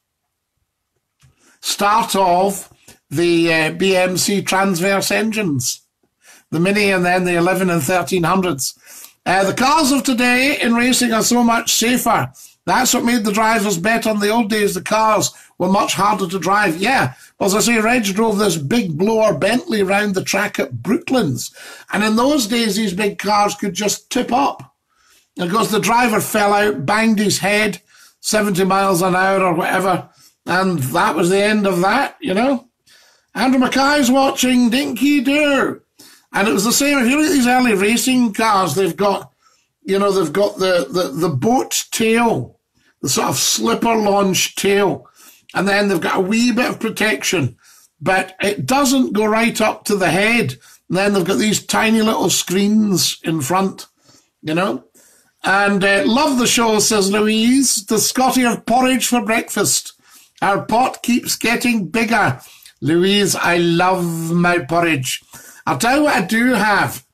Start of the uh, BMC transverse engines, the Mini and then the 11 and 1300s. Uh, the cars of today in racing are so much safer. That's what made the drivers better in the old days. The cars were much harder to drive. Yeah, well, as I say, Reg drove this big blower Bentley around the track at Brooklands. And in those days, these big cars could just tip up. Because the driver fell out, banged his head 70 miles an hour or whatever. And that was the end of that, you know. Andrew Mackay's watching Dinky Doo. And it was the same. If you look at these early racing cars, they've got, you know, they've got the, the, the boat tail, the sort of slipper launch tail. And then they've got a wee bit of protection, but it doesn't go right up to the head. And then they've got these tiny little screens in front, you know. And uh, love the show, says Louise. The Scotty of porridge for breakfast. Our pot keeps getting bigger. Louise, I love my porridge. I'll tell you what I do have.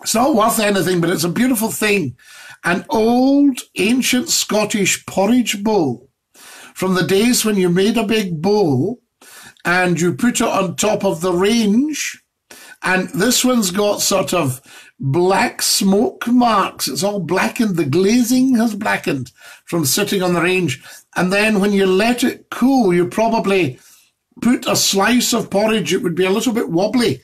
It's not worth anything, but it's a beautiful thing. An old ancient Scottish porridge bowl from the days when you made a big bowl and you put it on top of the range. And this one's got sort of black smoke marks. It's all blackened. The glazing has blackened from sitting on the range. And then when you let it cool, you probably put a slice of porridge. It would be a little bit wobbly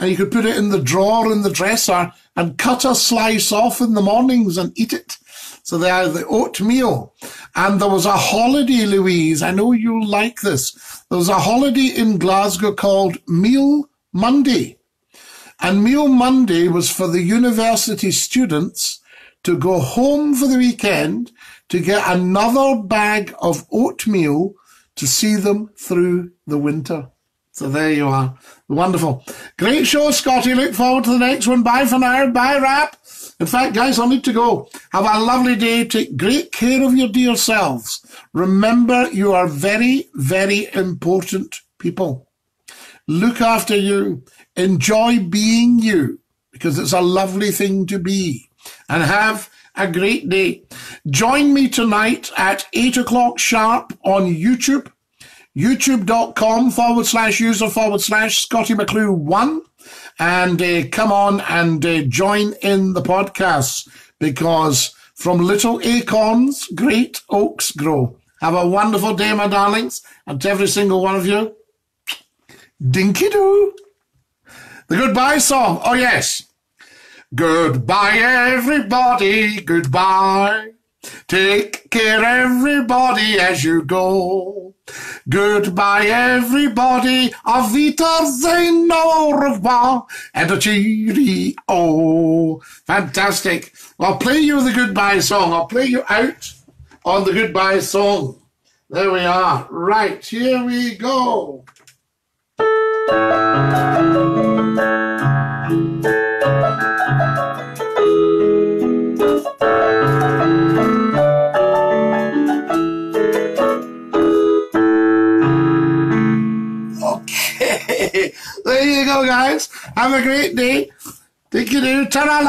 and you could put it in the drawer in the dresser and cut a slice off in the mornings and eat it. So they are the oatmeal. And there was a holiday, Louise. I know you'll like this. There was a holiday in Glasgow called Meal Monday. And Meal Monday was for the university students to go home for the weekend to get another bag of oatmeal to see them through the winter. So there you are. Wonderful. Great show, Scottie. Look forward to the next one. Bye for now. Bye, Rap. In fact, guys, I need to go. Have a lovely day. Take great care of your dear selves. Remember, you are very, very important people. Look after you. Enjoy being you because it's a lovely thing to be. And have a great day. Join me tonight at 8 o'clock sharp on YouTube youtube.com forward slash user forward slash Scottie McClue one and uh, come on and uh, join in the podcast because from little acorns, great oaks grow. Have a wonderful day, my darlings, and to every single one of you, dinky doo. The goodbye song. Oh, yes. Goodbye, everybody. Goodbye. Take care, everybody, as you go. Goodbye, everybody. Auf Wiedersehen, au revoir, and a cheerio. Fantastic. I'll play you the goodbye song. I'll play you out on the goodbye song. There we are. Right, here we go. There you go, guys. Have a great day. Thank you, dude. Ta-da,